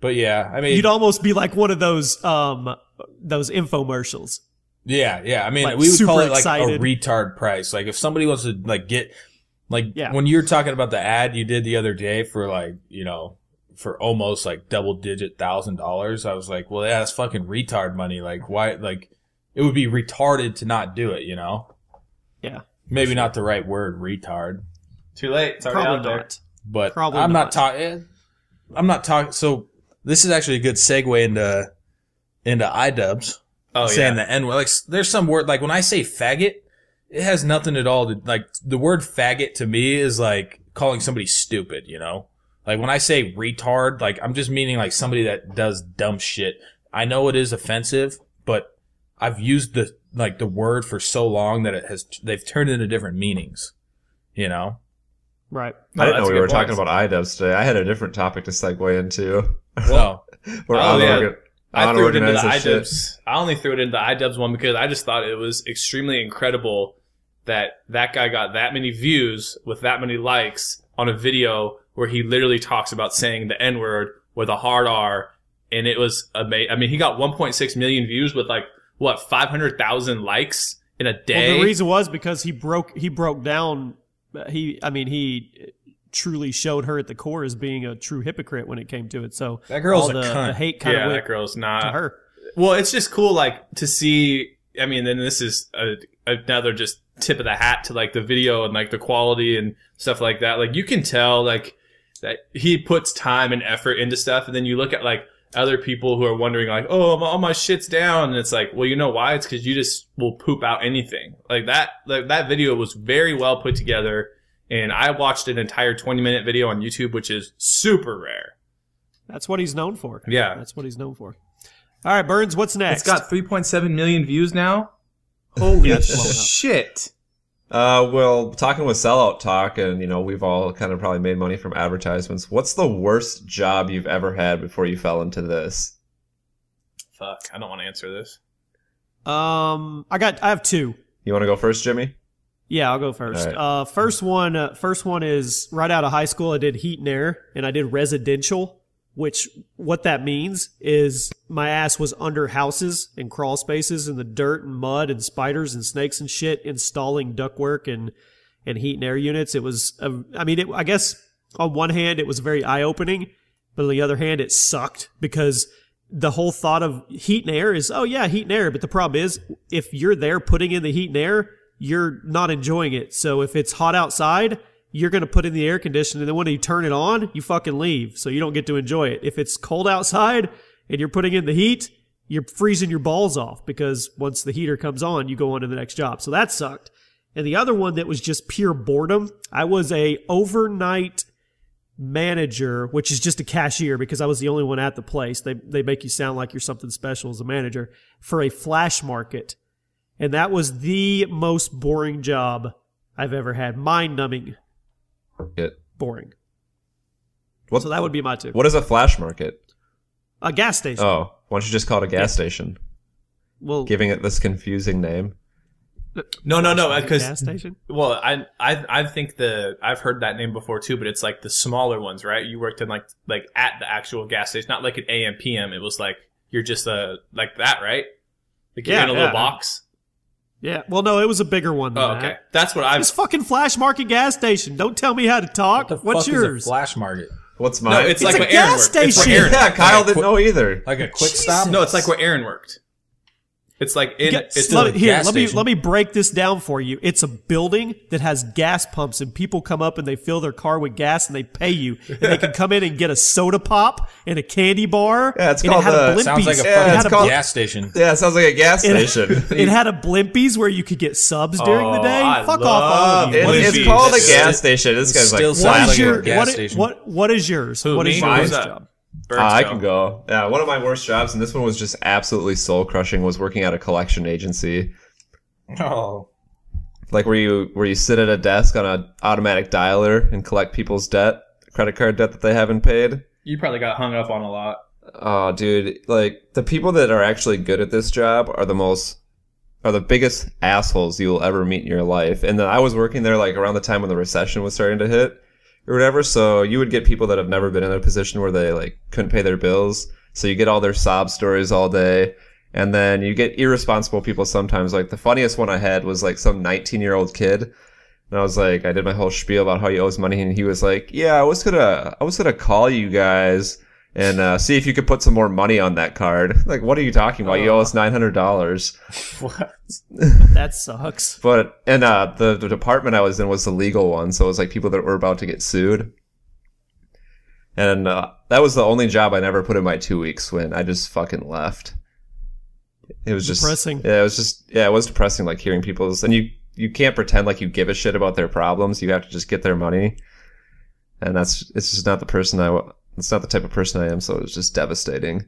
but yeah, I mean You'd almost be like one of those um those infomercials. Yeah, yeah. I mean, Like, we would call it like excited. a retard price. Like if somebody wants to like get like Yeah. when you're talking about the ad you did the other day for like, you know, for almost like double digit thousand dollars, I was like, well, yeah, that's fucking retard money. Like why like it would be retarded to not do it, you know? Yeah, Maybe not the right word, retard. Too late. It's already probably out there. not. But Probably I'm not. not talking I'm not talking so this is actually a good segue into into iDubbbz Oh saying yeah. the N word. Like, there's some word, like when I say faggot, it has nothing at all to, like, the word faggot to me is like calling somebody stupid, you know? Like when I say retard, like I'm just meaning like somebody that does dumb shit. I know it is offensive, but I've used the, like the word for so long that it has, they've turned into different meanings, you know? Right. I didn't know we good were talking about iDubbbz today. I had a different topic to segue into. Well, We're Oh, yeah. unorgan- I threw it into the unorganized iDubbbz. I only threw it into the iDubbbz one because I just thought it was extremely incredible that that guy got that many views with that many likes on a video where he literally talks about saying the N word with a hard R, and it was amazing. I mean, he got 1.6 million views with like what 500,000 likes in a day. Well, the reason was because he broke he broke down. Uh, He, I mean, he truly showed her at the core as being a true hypocrite when it came to it. So That girl's all a the, cunt. the hate kind yeah, of that went girl's to not. her. Well, it's just cool, like to see. I mean, then this is a, another just tip of the hat to like the video and like the quality and stuff like that. Like you can tell, like that he puts time and effort into stuff, and then you look at like other people who are wondering like, oh, all my shit's down, and it's like, well, you know why? It's because you just will poop out anything. Like that, like that video was very well put together, and I watched an entire 20 minute video on YouTube, which is super rare. That's what he's known for. Yeah. That's what he's known for. All right, Burns, what's next? It's got 3.7 million views now. Holy That's blown up. shit! Uh, well, talking with Sellout Talk, and you know, we've all kind of probably made money from advertisements. What's the worst job you've ever had before you fell into this? Fuck, I don't want to answer this. Um, I got I have two. You want to go first, Jimmy? Yeah, I'll go first. All right. Uh, first one, uh, first one is right out of high school. I did heat and air, and I did residential. Which what that means is my ass was under houses and crawl spaces in the dirt and mud and spiders and snakes and shit, installing ductwork and and heat and air units. It was, uh, I mean, it, I guess on one hand it was very eye opening, but on the other hand it sucked because the whole thought of heat and air is, oh yeah, heat and air. But the problem is, if you're there putting in the heat and air, you're not enjoying it. So if it's hot outside, you're going to put in the air conditioner. And then when you turn it on, you fucking leave. So you don't get to enjoy it. If it's cold outside and you're putting in the heat, you're freezing your balls off because once the heater comes on, you go on to the next job. So that sucked. And the other one that was just pure boredom, I was a overnight manager, which is just a cashier because I was the only one at the place. They they make you sound like you're something special as a manager for a flash market. And that was the most boring job I've ever had. Mind numbing It. boring. What, So that would be my two. what is a flash market? A gas station. Oh, why don't you just call it a gas station? well, Giving it this confusing name. No, no, no, because gas station. well, I, I, I think the I've heard that name before too, but it's like the smaller ones, right? You worked in like like at the actual gas station, not like an AM PM. It was like you're just a like that, right? Like you're Yeah, in a yeah. little box. Yeah. Well, no, it was a bigger one. Than Oh, that. okay, that's what I've. It's fucking flash market gas station. Don't tell me how to talk. What the What's fuck yours? is a flash market? What's No, mine? it's, It's like a what Aaron gas worked. It's what station. Aaron, yeah, Kyle Like a didn't know either. Like a quick stop? no, it's like where Aaron worked. It's like in. Yeah, it's let a here, gas let me station. let me break this down for you. It's a building that has gas pumps, and people come up and they fill their car with gas, and they pay you, and they can come in and get a soda pop and a candy bar. Yeah, it's and called it had the- a Sounds like a Yeah, fucking had it's a, gas station. yeah, it sounds like a gas it, station. it had a Blimpies where you could get subs during the Oh, day. I Fuck love off, all of you. It- it's Blimpies. called a gas station. This guy's Still like sounds what flashing is like a your gas what, station. what what is yours? Who, what is your Mine's job? Uh, I can go. Yeah, one of my worst jobs, and this one was just absolutely soul crushing, was working at a collection agency. Oh. Like where you where you sit at a desk on an automatic dialer and collect people's debt, credit card debt that they haven't paid. You probably got hung up on a lot. Oh, dude, like the people that are actually good at this job are the most are the biggest assholes you will ever meet in your life. And then I was working there like around the time when the recession was starting to hit or whatever. So you would get people that have never been in a position where they like couldn't pay their bills. So you get all their sob stories all day. And then you get irresponsible people sometimes. Like the funniest one I had was like some 19 year old kid. And I was like, I did my whole spiel about how he owes money, and he was like, "Yeah, I was gonna, I was gonna call you guys and uh, see if you could put some more money on that card." Like, what are you talking about? You owe us nine hundred dollars. What? That sucks. But and uh, the the department I was in was the legal one, so it was like people that were about to get sued. And uh, that was the only job I never put in my two weeks when I just fucking left. It was just Depressing. Yeah, it was just yeah, it was depressing. Like hearing people's and you you can't pretend like you give a shit about their problems. You have to just get their money, and that's it's just not the person I. wa- It's not the type of person I am. So it was just devastating.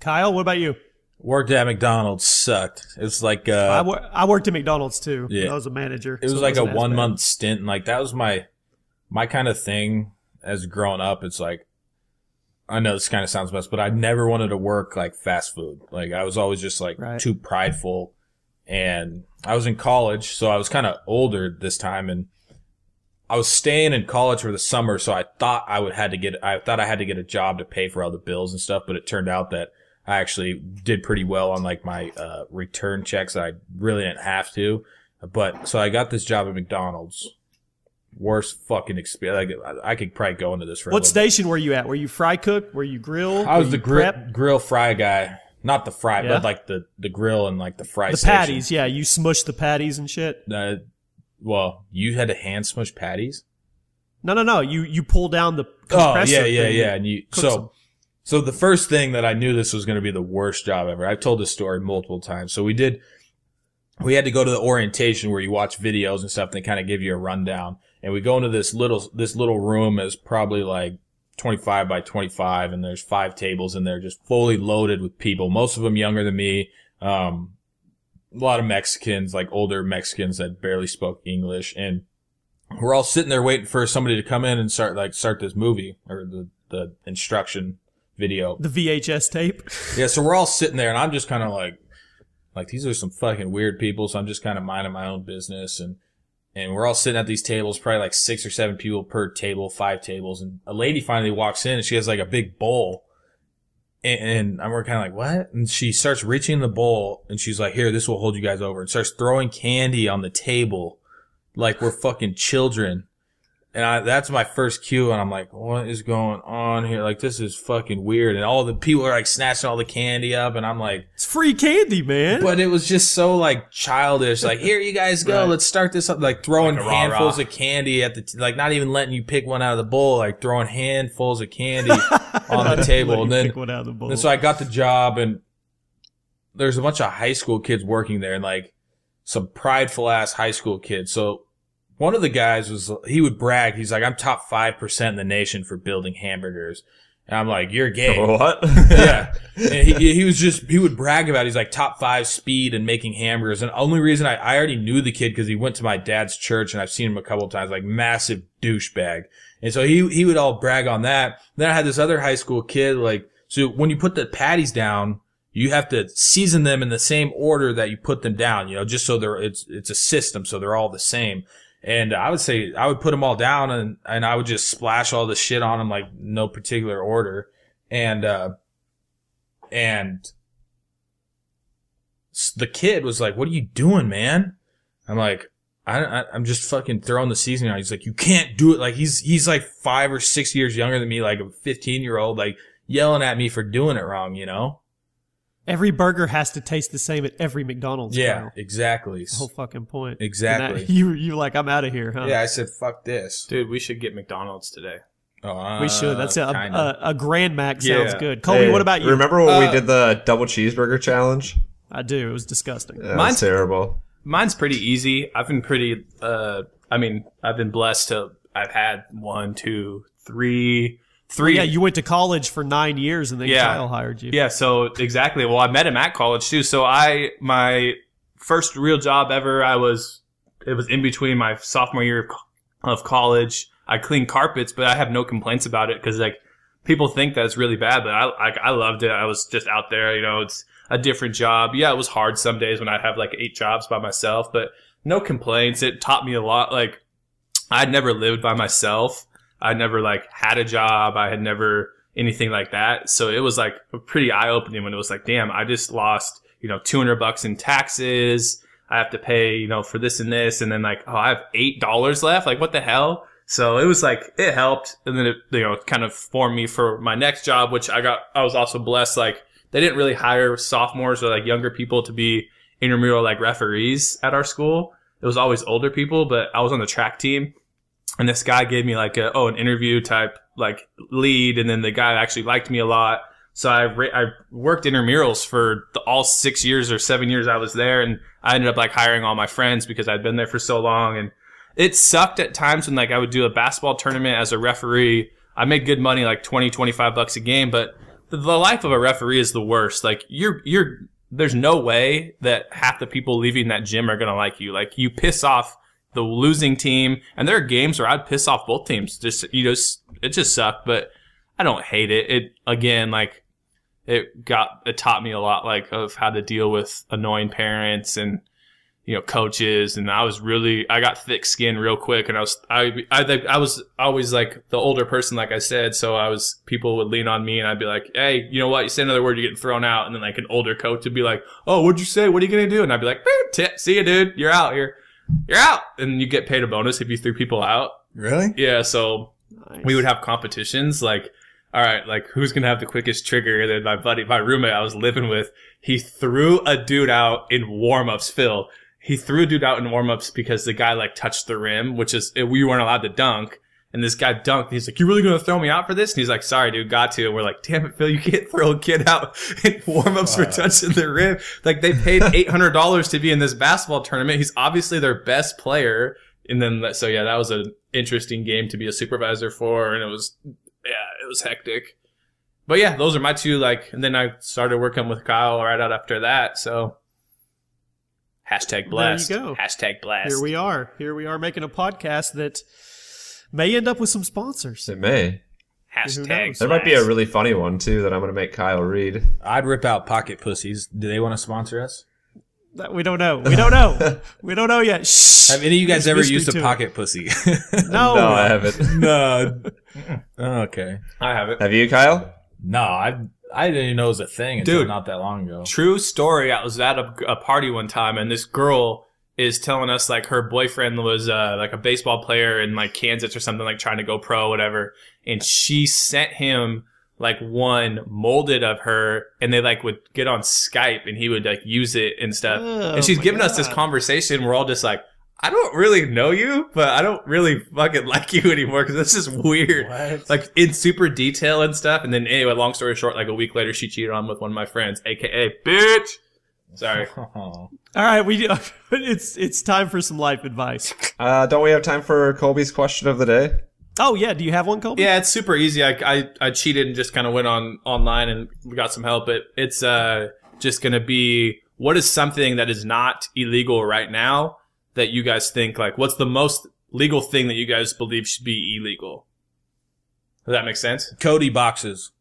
Kyle, what about you? Worked at McDonald's sucked. It's like uh I, wor- I worked at McDonald's too. Yeah. I was a manager. it was so like a one bad. month stint and like that was my my kind of thing as growing up it's like i know this kind of sounds messed but i never wanted to work like fast food like i was always just like Right. too prideful and i was in college so i was kind of older this time and i was staying in college for the summer so i thought i would had to get i thought i had to get a job to pay for all the bills and stuff but it turned out that i actually did pretty well on like my uh, return checks i really didn't have to but so I got this job at McDonald's. Worst fucking experience. Like, I I could probably go into this for a What little bit. station were you at? Were you fry cook? Were you grill? I was the grill grill fry guy, not the fry, Yeah? but like the the grill and like the fry. The station. patties, yeah. You smushed the patties and shit. Uh, well, you had to hand smush patties. No, no, no. You you pull down the Oh yeah, yeah, yeah. And you so them. so the first thing that I knew this was going to be the worst job ever. I've told this story multiple times. So we did we had to go to the orientation where you watch videos and stuff and they kind of give you a rundown. And we go into this little this little room is probably like 25 by 25 and there's five tables in there just fully loaded with people. Most of them younger than me. Um a lot of Mexicans, like older Mexicans that barely spoke English and we're all sitting there waiting for somebody to come in and start like start this movie or the the instruction video. the VHS tape. Yeah, so we're all sitting there and I'm just kind of like like these are some fucking weird people, so I'm just kind of minding my own business and and we're all sitting at these tables, probably like six or seven people per table, five tables, and a lady finally walks in and she has like a big bowl. And, and we're kind of like, what? And she starts reaching the bowl and she's like, here, this will hold you guys over. And starts throwing candy on the table like we're fucking children. And I, that's my first cue. And I'm like, what is going on here? Like, this is fucking weird. And all the people are like snatching all the candy up. And I'm like, It's free candy, man. but it was just so like childish. Like, here you guys go. Right. Let's start this up. Like throwing Like rah-rah. handfuls of candy at the, t- like not even letting you pick one out of the bowl, like throwing handfuls of candy on the table. And then, Pick one out of the bowl. and so I got the job and there's a bunch of high school kids working there and like some prideful ass high school kids. So one of the guys was, he would brag. He's like, I'm top 5% in the nation for building hamburgers. And I'm like, you're gay. What? yeah. And he, he was just, he would brag about, it. he's like top five speed and making hamburgers. And only reason I, I already knew the kid because he went to my dad's church and I've seen him a couple of times, like massive douchebag. And so he, he would all brag on that. Then I had this other high school kid, like, so when you put the patties down, you have to season them in the same order that you put them down, you know, just so they're, it's, it's a system. So they're all the same. And I would say I would put them all down and, and I would just splash all the shit on them like no particular order. And, uh, and the kid was like, what are you doing, man? I'm like, I, I, I'm just fucking throwing the seasoning on. He's like, you can't do it. Like he's, he's like five or six years younger than me, like a 15 year old, like yelling at me for doing it wrong, you know? Every burger has to taste the same at every McDonald's. Yeah, Kyle. exactly. The whole fucking point. Exactly. And that- you you like I'm out of here, huh? Yeah, I said, fuck this. Dude, we should get McDonald's today. Oh, We should. That's a, a, a Grand Mac sounds Yeah. good. Colby, Hey, what about you? Remember when Uh, we did the double cheeseburger challenge? I do. It was disgusting. That Mine's- was terrible. Mine's pretty easy. I've been pretty. Uh, I mean, I've been blessed to. I've had one, two, three, three. Yeah, you went to college for nine years and then Yeah. Kyle hired you. Yeah, so exactly. Well, I met him at college too. So I my first real job ever. I was it was in between my sophomore year of, of college. I cleaned carpets, but I have no complaints about it because like people think that it's really bad, but I like I loved it. I was just out there. You know, it's a different job. Yeah, it was hard some days when I'd have like eight jobs by myself, but no complaints. It taught me a lot. Like I'd never lived by myself. I never like had a job. I had never anything like that. So it was like pretty eye opening when it was like, damn, I just lost, you know, 200 bucks in taxes. I have to pay, you know, for this and this. And then like, oh, I have $8 left. Like what the hell? So it was like, it helped. And then it, you know, kind of formed me for my next job, which I got, I was also blessed. Like they didn't really hire sophomores or like younger people to be intramural like referees at our school. It was always older people, but I was on the track team and this guy gave me like a, oh, an interview type like lead. And then the guy actually liked me a lot. So I, ra- I worked intramurals for the, all six years or seven years I was there. And I ended up like hiring all my friends because I'd been there for so long. And it sucked at times when like I would do a basketball tournament as a referee. I made good money, like 20, 25 bucks a game, but the, the life of a referee is the worst. Like you're, you're, there's no way that half the people leaving that gym are going to like you. Like you piss off the losing team. And there are games where I'd piss off both teams. Just, you s- it just sucked, but I don't hate it. It, again, like, it got, it taught me a lot, like, of how to deal with annoying parents and, you know, coaches. And I was really, I got thick skin real quick. And I was, I, I, I was always like the older person, like I said. So I was, people would lean on me and I'd be like, Hey, you know what? You say another word, you're getting thrown out. And then like an older coach would be like, Oh, what'd you say? What are you to do? And I'd be like, eh, tip, see you, dude. You're out here you're out and you get paid a bonus if you threw people out Really? yeah so Nice. we would have competitions like all right like who's gonna have the quickest trigger and then my buddy my roommate i was living with he threw a dude out in warm-ups phil he threw a dude out in warm-ups because the guy like touched the rim which is we weren't allowed to dunk and this guy dunked. He's like, "You really gonna throw me out for this?" And he's like, "Sorry, dude, got to." And we're like, "Damn it, Phil, you can't throw a kid out in warm ups for touching the rim." Like they paid eight hundred dollars to be in this basketball tournament. He's obviously their best player. And then so yeah, that was an interesting game to be a supervisor for, and it was yeah, it was hectic. But yeah, those are my two. Like, and then I started working with Kyle right out after that. So hashtag blessed. go. Hashtag blast. Here we are. Here we are making a podcast that may end up with some sponsors. It may. Hashtag. There might be a really funny one too that I'm gonna make Kyle read. I'd rip out pocket pussies. Do they want to sponsor us? That we don't know. We don't know. we don't know yet. Shh. Have any of you guys There's ever used a to it. pocket pussy? No. No, I haven't. no. okay. I have it. Have you, Kyle? No, I I didn't even know it was a thing until Dude. not that long ago. True story. I was at a, a party one time, and this girl is telling us like her boyfriend was uh, like a baseball player in like Kansas or something, like trying to go pro, whatever. And she sent him like one molded of her, and they like would get on Skype, and he would like use it and stuff. Oh, and she's giving us this conversation. We're all just like. I don't really know you, but I don't really fucking like you anymore because this is weird. What? Like in super detail and stuff. And then anyway, long story short, like a week later, she cheated on with one of my friends, aka bitch. Sorry. All right, we it's it's time for some life advice. Uh, don't we have time for Colby's question of the day? Oh yeah, do you have one, Colby? Yeah, it's super easy. I, I, I cheated and just kind of went on online and got some help. It, it's uh, just going to be what is something that is not illegal right now that you guys think like what's the most legal thing that you guys believe should be illegal? Does that make sense? Kodi boxes.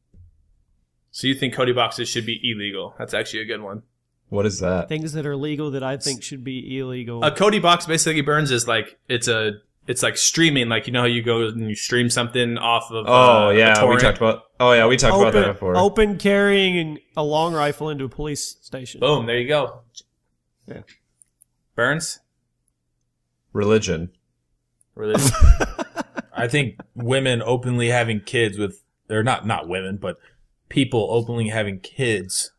So you think Kodi boxes should be illegal? That's actually a good one. What is that? Things that are legal that I think should be illegal. A Kodi box basically burns is like it's a it's like streaming. Like you know how you go and you stream something off of. Oh uh, a yeah, we talked about. Oh yeah, we talked about that before. open carrying a long rifle into a police station. Boom! There you go. Yeah. Burns. Religion. Religion. I think women openly having kids with, or not not women, but people openly having kids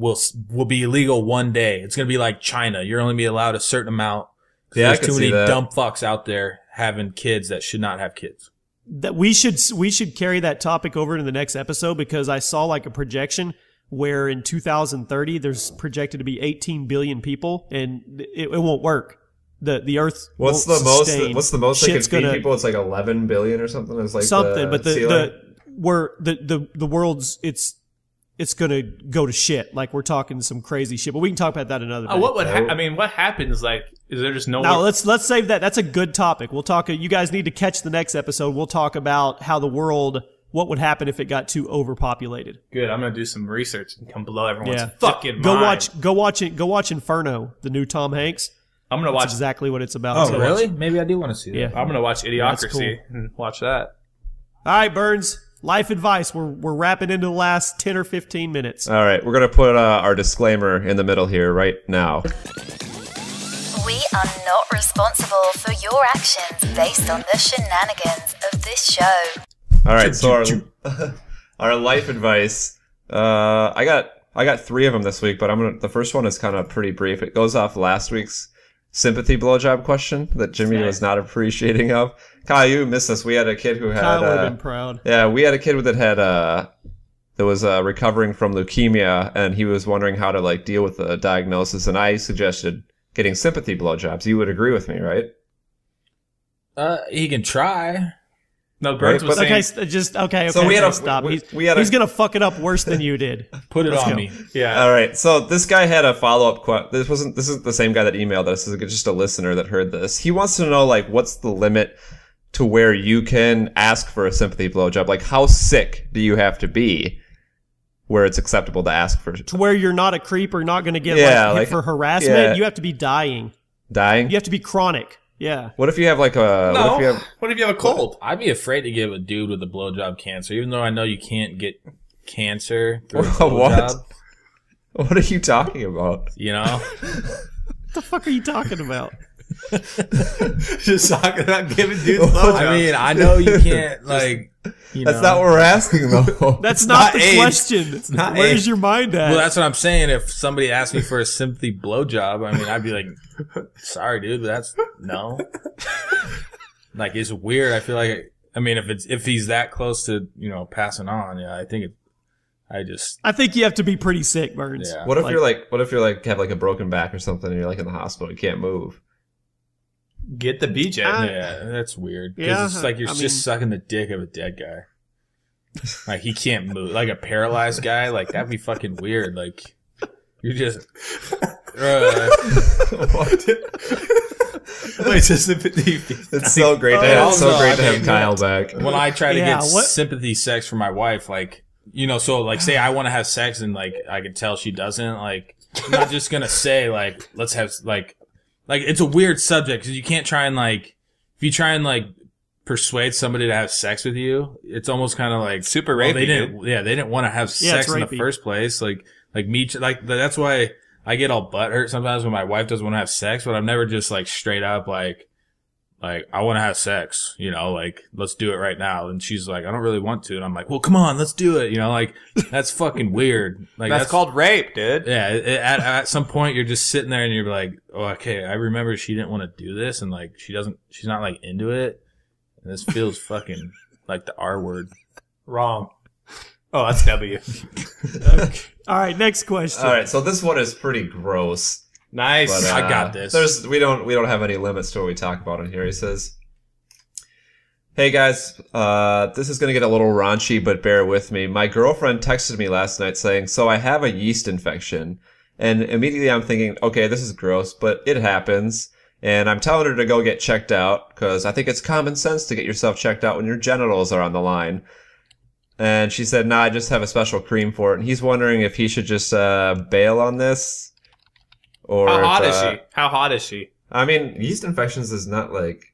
will will be illegal one day. It's gonna be like China. You're only be allowed a certain amount. Yeah, there's too many that. dumb fucks out there having kids that should not have kids. that we should we should carry that topic over to the next episode because I saw like a projection where in 2030 there's projected to be 18 billion people and it, it won't work. The the Earth. What's won't the most? sustain. What's the most they can feed gonna- people? It's like 11 billion or something. It's like something, but the ceiling. the where the the the world's it's it's gonna go to shit. Like we're talking some crazy shit, but we can talk about that another uh, day. Oh, what would ha- I mean? What happens? Like, is there just no? Now let's let's save that. That's a good topic. We'll talk. You guys need to catch the next episode. We'll talk about how the world, what would happen if it got too overpopulated. Good. I'm gonna do some research and come blow everyone's Yeah, fucking go mind. watch, go watch it, go watch Inferno, the new Tom Hanks. I'm gonna That's watch. exactly what it's about. Oh, too. really? Maybe I do want to see that. Yeah. I'm gonna watch that's Idiocracy and watch that. All right, Burns. Life advice. We're we're wrapping into the last ten or fifteen minutes. All right, we're gonna put uh, our disclaimer in the middle here right now. We are not responsible for your actions based on the shenanigans of this show. All right, so our our life advice. Uh, I got I got three of them this week, but I'm gonna. The first one is kind of pretty brief. It goes off last week's sympathy blowjob question that Jimmy was not appreciating of. Kyle, you missed this. We had a kid who had. Kyle would uh, have been proud. Yeah, we had a kid that had uh that was uh, recovering from leukemia, and he was wondering how to like deal with the diagnosis. And I suggested getting sympathy blowjobs. You would agree with me, right? Uh, he can try. No, Burns Right, was but- saying. Okay, st- just okay. Okay, So we had okay, a- stop. we- he's we had a- he's gonna fuck it up worse than you did. Put it Let's on go. me. yeah. All right. So this guy had a follow up question. This wasn't. This is the same guy that emailed us. This is just a listener that heard this. He wants to know like what's the limit to where you can ask for a sympathy blowjob. Like how sick do you have to be where it's acceptable to ask for to where you're not a creep or not going to get Yeah, like, hit like- for harassment. yeah. You have to be dying. dying? You have to be chronic. Yeah. What if you have like a? No. What if you have? What if you have a cold? I'd be afraid to give a dude with a blowjob cancer, even though I know you can't get cancer through a What? blowjob. What are you talking about? You know, What the fuck are you talking about? Just talking about giving dudes blowjobs. I mean, I know you can't like. You That's know. not what we're asking though. That's not, not the AIDS. question. It's not Where's AIDS. your mind at? Well, that's what I'm saying. If somebody asked me for a sympathy blowjob, I mean, I'd be like, "Sorry, dude, but that's no." like it's weird. I feel like I mean, if it's if he's that close to you know passing on, yeah, I think it. I just I think you have to be pretty sick, Burns. Yeah. What if Like- you're like, what if you're like have like a broken back or something, and you're like in the hospital, you can't move? Get the BJ. Ah. yeah, that's weird. Because Yeah, it's like you're I just mean- sucking the dick of a dead guy. Like he can't move, like a paralyzed guy. Like that'd be fucking weird. Like you're just. Uh, Wait, so sympathy. It's so great to And have, it's so great to have Kyle back. when I try to Yeah, get what- sympathy sex for my wife, like you know, so like say I want to have sex and like I can tell she doesn't, like I'm not just gonna say like let's have like like it's a weird subject because you can't try and like if you try and like persuade somebody to have sex with you, it's almost kind of like Super well, rapey, they didn't, yeah, they didn't want to have Yeah, sex in the first place. Like like me, like that's why I get all butt hurt sometimes when my wife doesn't want to have sex, but I'm never just like straight up like like I want to have sex, you know, like let's do it right now. And she's like, I don't really want to, and I'm like, well, come on, let's do it, you know, like that's fucking weird. Like That's, called rape, dude. yeah. it- it- at at some point, you're just sitting there and you're like, oh, okay, I remember she didn't want to do this, and like she doesn't, she's not like into it, and this feels fucking like the R word. Wrong. Oh, that's W. All right, next question. All right, so this one is pretty gross. Nice. But, uh, I got this. There's we don't we don't have any limits to what we talk about in here. He says, "Hey guys, uh, this is gonna get a little raunchy, but bear with me. My girlfriend texted me last night saying, so I have a yeast infection, and immediately I'm thinking, okay, this is gross, but it happens." And I'm telling her to go get checked out because I think it's common sense to get yourself checked out when your genitals are on the line. And she said, "Nah, I just have a special cream for it." And he's wondering if he should just uh, bail on this, or How if, hot is uh, she? How hot is she? I mean, yeast infections is not like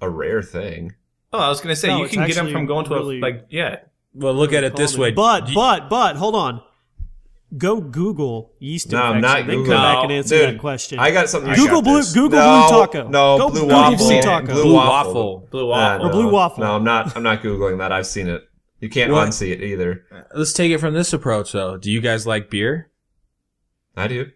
a rare thing. Oh, I was gonna say No, you can get them from going to really- a like yeah. Well, look at it this way. But you- but but hold on. Go Google yeast No, I'm infection. not then Googling. come back and answer dude, that question. I got something. Google got blue this. Google no, blue taco. No, Go blue Google waffle. blue taco. Blue, Blue waffle. waffle. Blue waffle. Or blue waffle. No, I'm not. I'm not googling that. I've seen it. You can't What? unsee it either. Let's take it from this approach, though. Do you guys like beer? I do.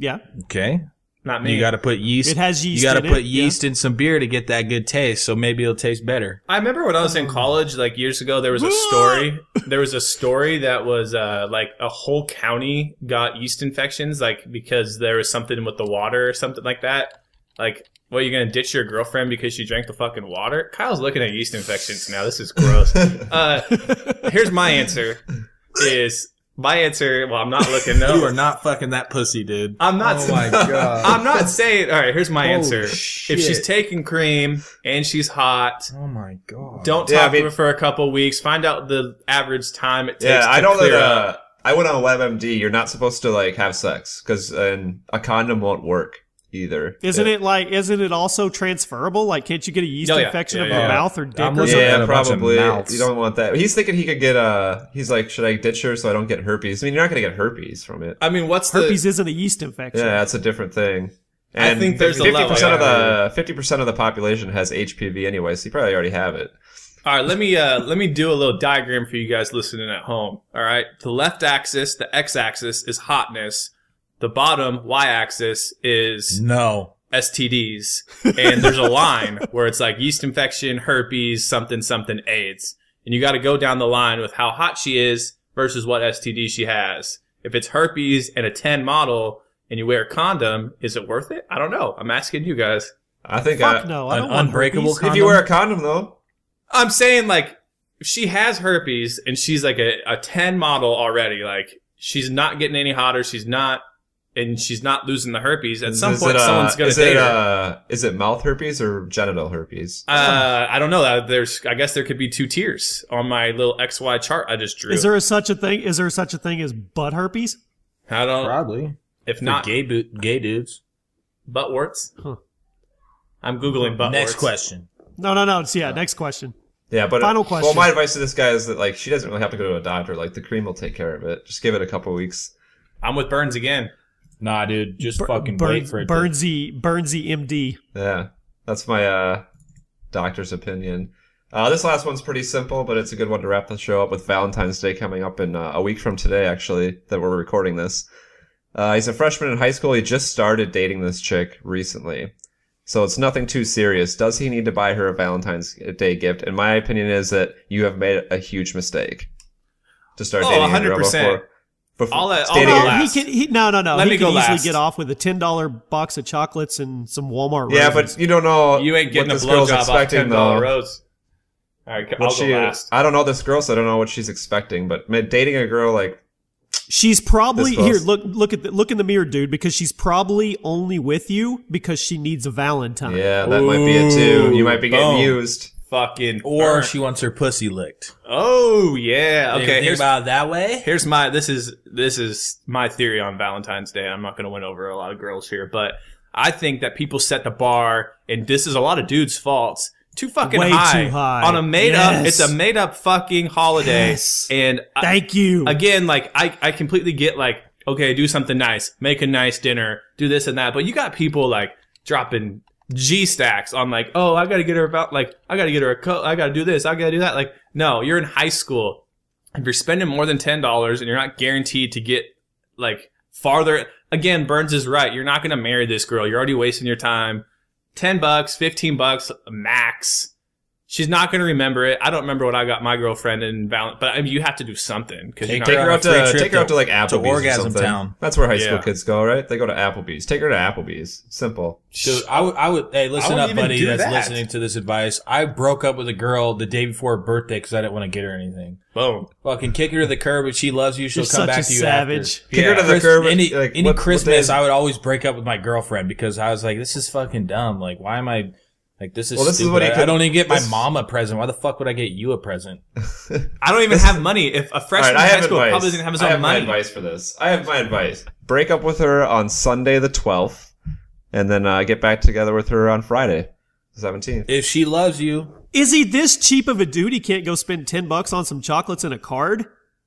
Yeah, Okay. Not me. You got to put yeast. It has yeast You got to put it, yeah. yeast in some beer to get that good taste. So maybe it'll taste better. I remember when I was in college, like years ago, there was a story. There was a story that was uh, like a whole county got yeast infections, like because there was something with the water or something like that. Like, what you gonna ditch your girlfriend because she drank the fucking water? Kyle's looking at yeast infections now. This is gross. uh, here's my answer: is my answer? Well, I'm not looking. No, You are not fucking that pussy, dude. I'm not. Oh my god. I'm not saying. All right, here's my Holy answer. shit. If she's taking cream and she's hot, Oh my god. don't Yeah, talk I mean- to her for a couple weeks. Find out the average time it takes. Yeah, to I know clear that. up. Uh, I went on WebMD. You're not supposed to like have sex because and a condom won't work either. isn't it like? Isn't it also transferable? Like, can't you get a yeast Oh, yeah. infection Yeah, of yeah. the mouth or dick I'm or something? at Yeah, a bunch of probably. You don't want that. He's thinking he could get uh He's like, should I ditch her so I don't get herpes? I mean, you're not gonna get herpes from it. I mean, what's the? Herpes isn't a yeast infection. Yeah, that's a different thing. I And think there's a fifty level, percent of the fifty percent of the population has HPV anyway, so you probably already have it. All right, let me uh, let me do a little diagram for you guys listening at home. All right, the left axis, the x-axis is hotness. The bottom y-axis is No. STDs, and there's a line where it's like yeast infection, herpes, something, something, AIDS, and you got to go down the line with how hot she is versus what STD she has. If it's herpes and a 10 model, and you wear a condom, is it worth it? I don't know. I'm asking you guys. I think Fuck uh, no, I An don't want unbreakable herpes. if you wear a condom though, I'm saying like if she has herpes and she's like a, a 10 model already, like she's not getting any hotter, she's not and she's not losing the herpes. At some is point it, uh, someone's gonna is date it, her. uh, is it mouth herpes or genital herpes? Uh, I don't know. Uh, There's, I guess there could be two tiers on my little XY chart I just drew. Is there a, such a thing? Is there such a thing as butt herpes? I don't. Probably. If For not, gay bo- gay dudes. butt warts. Huh. I'm googling butt Next warts. question. No, no, no. It's, yeah, next question. Yeah, but Final Well, question. Well, my advice to this guy is that like she doesn't really have to go to a doctor. Like the cream will take care of it. Just give it a couple weeks. I'm with Burns again. Nah, dude, just Bur- fucking Burn- wait for it. to- Burnsy, Burnsy MD. Yeah, that's my uh, doctor's opinion. Uh, this last one's pretty simple, but it's a good one to wrap the show up with Valentine's Day coming up in uh, a week from today, actually, that we're recording this. Uh, he's a freshman in high school. He just started dating this chick recently. So it's nothing too serious. Does he need to buy her a Valentine's Day gift? And my opinion is that you have made a huge mistake to start Oh, dating a 100%. before. Before I'll let- I'll dating No, he can. He, no, no, no. Let he me can go easily last. get off with a ten dollar box of chocolates and some Walmart. yeah, roses. but you don't know. You ain't getting what a this girl's blowjob off expecting, ten dollar though. rose. All right, I'll she, go last. I don't know this girl, so I don't know what she's expecting. But dating a girl like she's probably here. Look, look at the, look in the mirror, dude. Because she's probably only with you because she needs a Valentine. yeah, that might be it too. You might be getting Boom. used. Fucking Or burn. she wants her pussy licked. Oh yeah. Okay. think Here's about it that way. here's my this is this is my theory on Valentine's Day. I'm not going to win over a lot of girls here, but I think that people set the bar, and this is a lot of dudes' faults. Too fucking Way high, too high. on a made up. Yes. It's a made up fucking holiday, Yes. and I- Thank you. again, like I, I completely get like, okay, do something nice, make a nice dinner, do this and that. But you got people like dropping G stacks on like, oh, I gotta get her about like, I gotta get her a coat, I gotta do this, I gotta do that. Like, no, you're in high school. If you're spending more than ten dollars and you're not guaranteed to get like farther, again, Burns is right. You're not gonna marry this girl. You're already wasting your time. Ten bucks, fifteen bucks max. She's not going to remember it. I don't remember what I got my girlfriend in Valentine, but I mean, you have to do something because Take Take her her out to take her out to- to like to Applebee's or Orgasm something. Town. That's where high school Yeah. kids go, right? They go to Applebee's. Take her to Applebee's. Simple. Dude, I would, I would, hey, listen wouldn't up, buddy, that's that. listening to this advice. I broke up with a girl the day before her birthday because I didn't want to get her anything. boom. Fucking kick her to the curb. If she loves you, she'll You're come such back a to you savage. after. Kick her to the Chris- curb. Any, like, any what- what Christmas, is- I would always break up with my girlfriend because I was like, this is fucking dumb. Like, why am I, like, this is Well, this is stupid. what he I, could- I don't even get my this- mom a present. Why the fuck would I get you a present? I don't even have money. If a freshman right, in high school advice. probably doesn't have his I own have my money. advice for this. I have my advice. Break up with her on Sunday the twelfth, and then uh, get back together with her on Friday, the seventeenth. If she loves you, Is he this cheap of a dude? He can't go spend ten bucks on some chocolates and a card.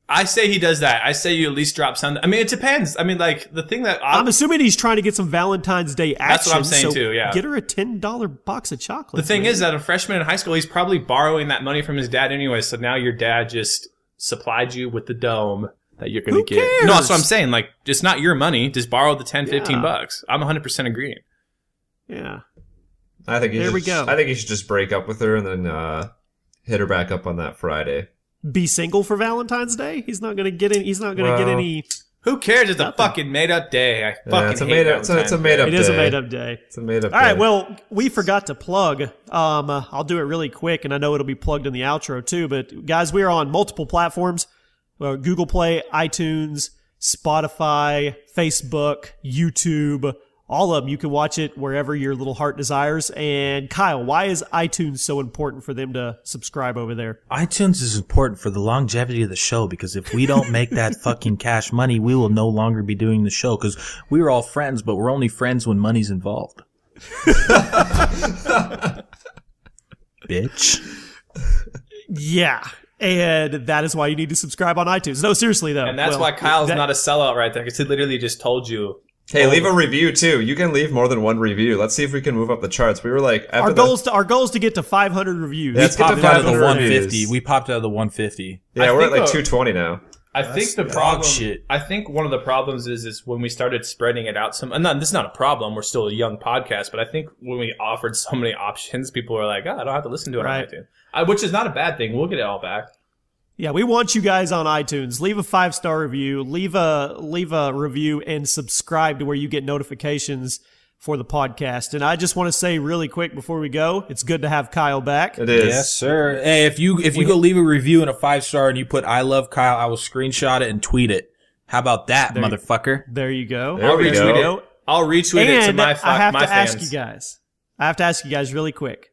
I say he does that. I say you at least drop some. I mean, it depends. I mean, like the thing that I, I'm assuming he's trying to get some Valentine's Day action. That's what I'm saying so too, yeah. get her a ten dollar box of chocolate. the thing man. is that a freshman in high school, he's probably borrowing that money from his dad anyway. So now your dad just supplied you with the dome that you're going to get. No, that's what I'm saying. Like, it's not your money. Just borrow the 10, 15 Yeah. bucks. I'm 100 percent agreeing. yeah. I think you There should, we go. I think you should just break up with her and then uh, hit her back up on that Friday. Be single for Valentine's Day. He's not gonna get any. He's not gonna get any. Who cares? It's a fucking made up day. I Yeah, it's a hate made up. It's a, it's a made up. It is a day. made up day. It's a made up. All right. day. Well, we forgot to plug. Um, uh, I'll do it really quick, and I know it'll be plugged in the outro too. But guys, we are on multiple platforms: uh, Google Play, iTunes, Spotify, Facebook, YouTube. All of them. You can watch it wherever your little heart desires. And Kyle, why is iTunes so important for them to subscribe over there? iTunes is important for the longevity of the show because if we don't make that fucking cash money, we will no longer be doing the show because we were all friends, but we're only friends when money's involved. Bitch. Yeah. And that is why you need to subscribe on iTunes. No, seriously though. And that's Well, why Kyle's that- not a sellout right there because he literally just told you. Hey, oh. leave a review too. You can leave more than one review. Let's see if we can move up the charts. We were like after Our the, goal is to our goal is to get to 500 reviews. Yeah, Let's get to Popped out of the 500 150. We popped out of the 150. Yeah, I we're at like uh, a- 220 now. I think the dog problem. shit. I think one of the problems is is when we started spreading it out. Some, and not, this is not a problem. We're still a young podcast, but I think when we offered so many options, people were like, "Oh, I don't have to listen to it Right. on iTunes," I, which is not a bad thing. We'll get it all back. Yeah, we want you guys on iTunes. Leave a five star review, leave a leave a review, and subscribe to where you get notifications for the podcast. And I just want to say really quick before we go, it's good to have Kyle back. It is. Yes, sir. Hey, if you if you go leave a review and a five star and you put "I love Kyle," I will screenshot it and tweet it. How about that, There you- motherfucker? There you go. There we retweet go. it. I'll retweet it to And my I have my to fans. ask you guys. I have to ask you guys really quick.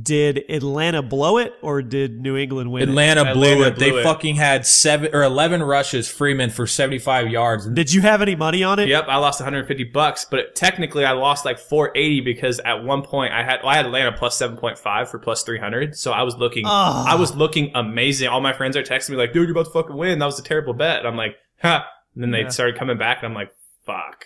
Did Atlanta blow it or did New England win? it? Atlanta, blew Atlanta it. they blew it. fucking had seven or eleven rushes. Freeman for seventy five yards. Did you have any money on it? Yep, I lost 150 bucks, but technically I lost like 480 because at one point I had well, I had Atlanta plus 7.5 for plus 300, so I was looking Ah. I was looking amazing. All my friends are texting me like, "Dude, you're about to fucking win. That was a terrible bet." And I'm like, "Ha." And then they Yeah. started coming back and I'm like, "Fuck."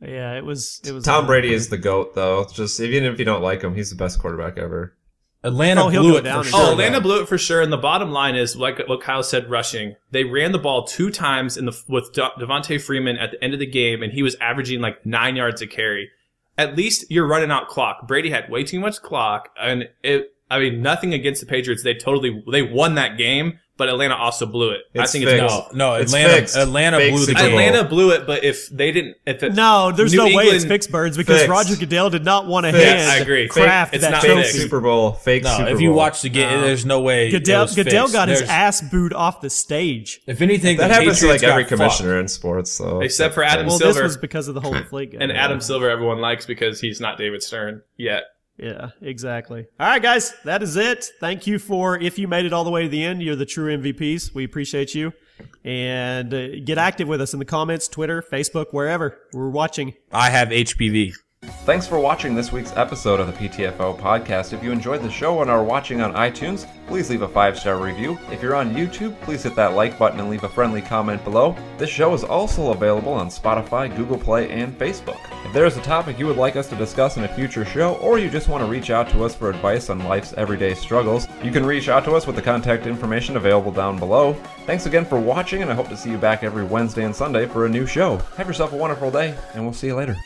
Yeah, it was. It was. Tom uh, Brady is the goat, though. Just even if you don't like him, he's the best quarterback ever. Atlanta Oh, he'll blew it down for sure. Oh, Atlanta blew it for sure. And the bottom line is, like what Kyle said, rushing. They ran the ball two times in the with De- Devonta Freeman at the end of the game, and he was averaging like nine yards a carry. at least you're running out clock. Brady had way too much clock, and it. I mean, nothing against the Patriots. They totally they won that game, but Atlanta also blew it. I think fixed. it's No, no, It's Atlanta. fixed. Atlanta Fixed blew the Super game. Bowl. Atlanta blew it, but if they didn't, if it, No, there's New no way it's England- fixed birds because Fixed. Roger Goodell did not want to Fixed. hand I agree. Kraft It's that not trophy. Fake fixed. Super Bowl. Fake No, Super if you Bowl. watch the game, there's no way. it Goodell, was Goodell fixed. got his ass booed off the stage. If anything, that the happens to like every got fucked. commissioner in sports. So Except for Adam Well, Silver. this was because of the whole inflate guy. and Adam Silver, everyone likes because he's not David Stern yet. Yeah, exactly. All right, guys, that is it. Thank you for if you made it all the way to the end. You're the true MVPs. We appreciate you. And uh, get active with us in the comments, Twitter, Facebook, wherever we're watching. I have HPV. Thanks for watching this week's episode of the PTFO podcast. If you enjoyed the show and are watching on iTunes, please leave a five star review. If you're on YouTube, please hit that like button and leave a friendly comment below. This show is also available on Spotify, Google Play, and Facebook. If there is a topic you would like us to discuss in a future show, or you just want to reach out to us for advice on life's everyday struggles, you can reach out to us with the contact information available down below. Thanks again for watching, and I hope to see you back every Wednesday and Sunday for a new show. Have yourself a wonderful day, and we'll see you later.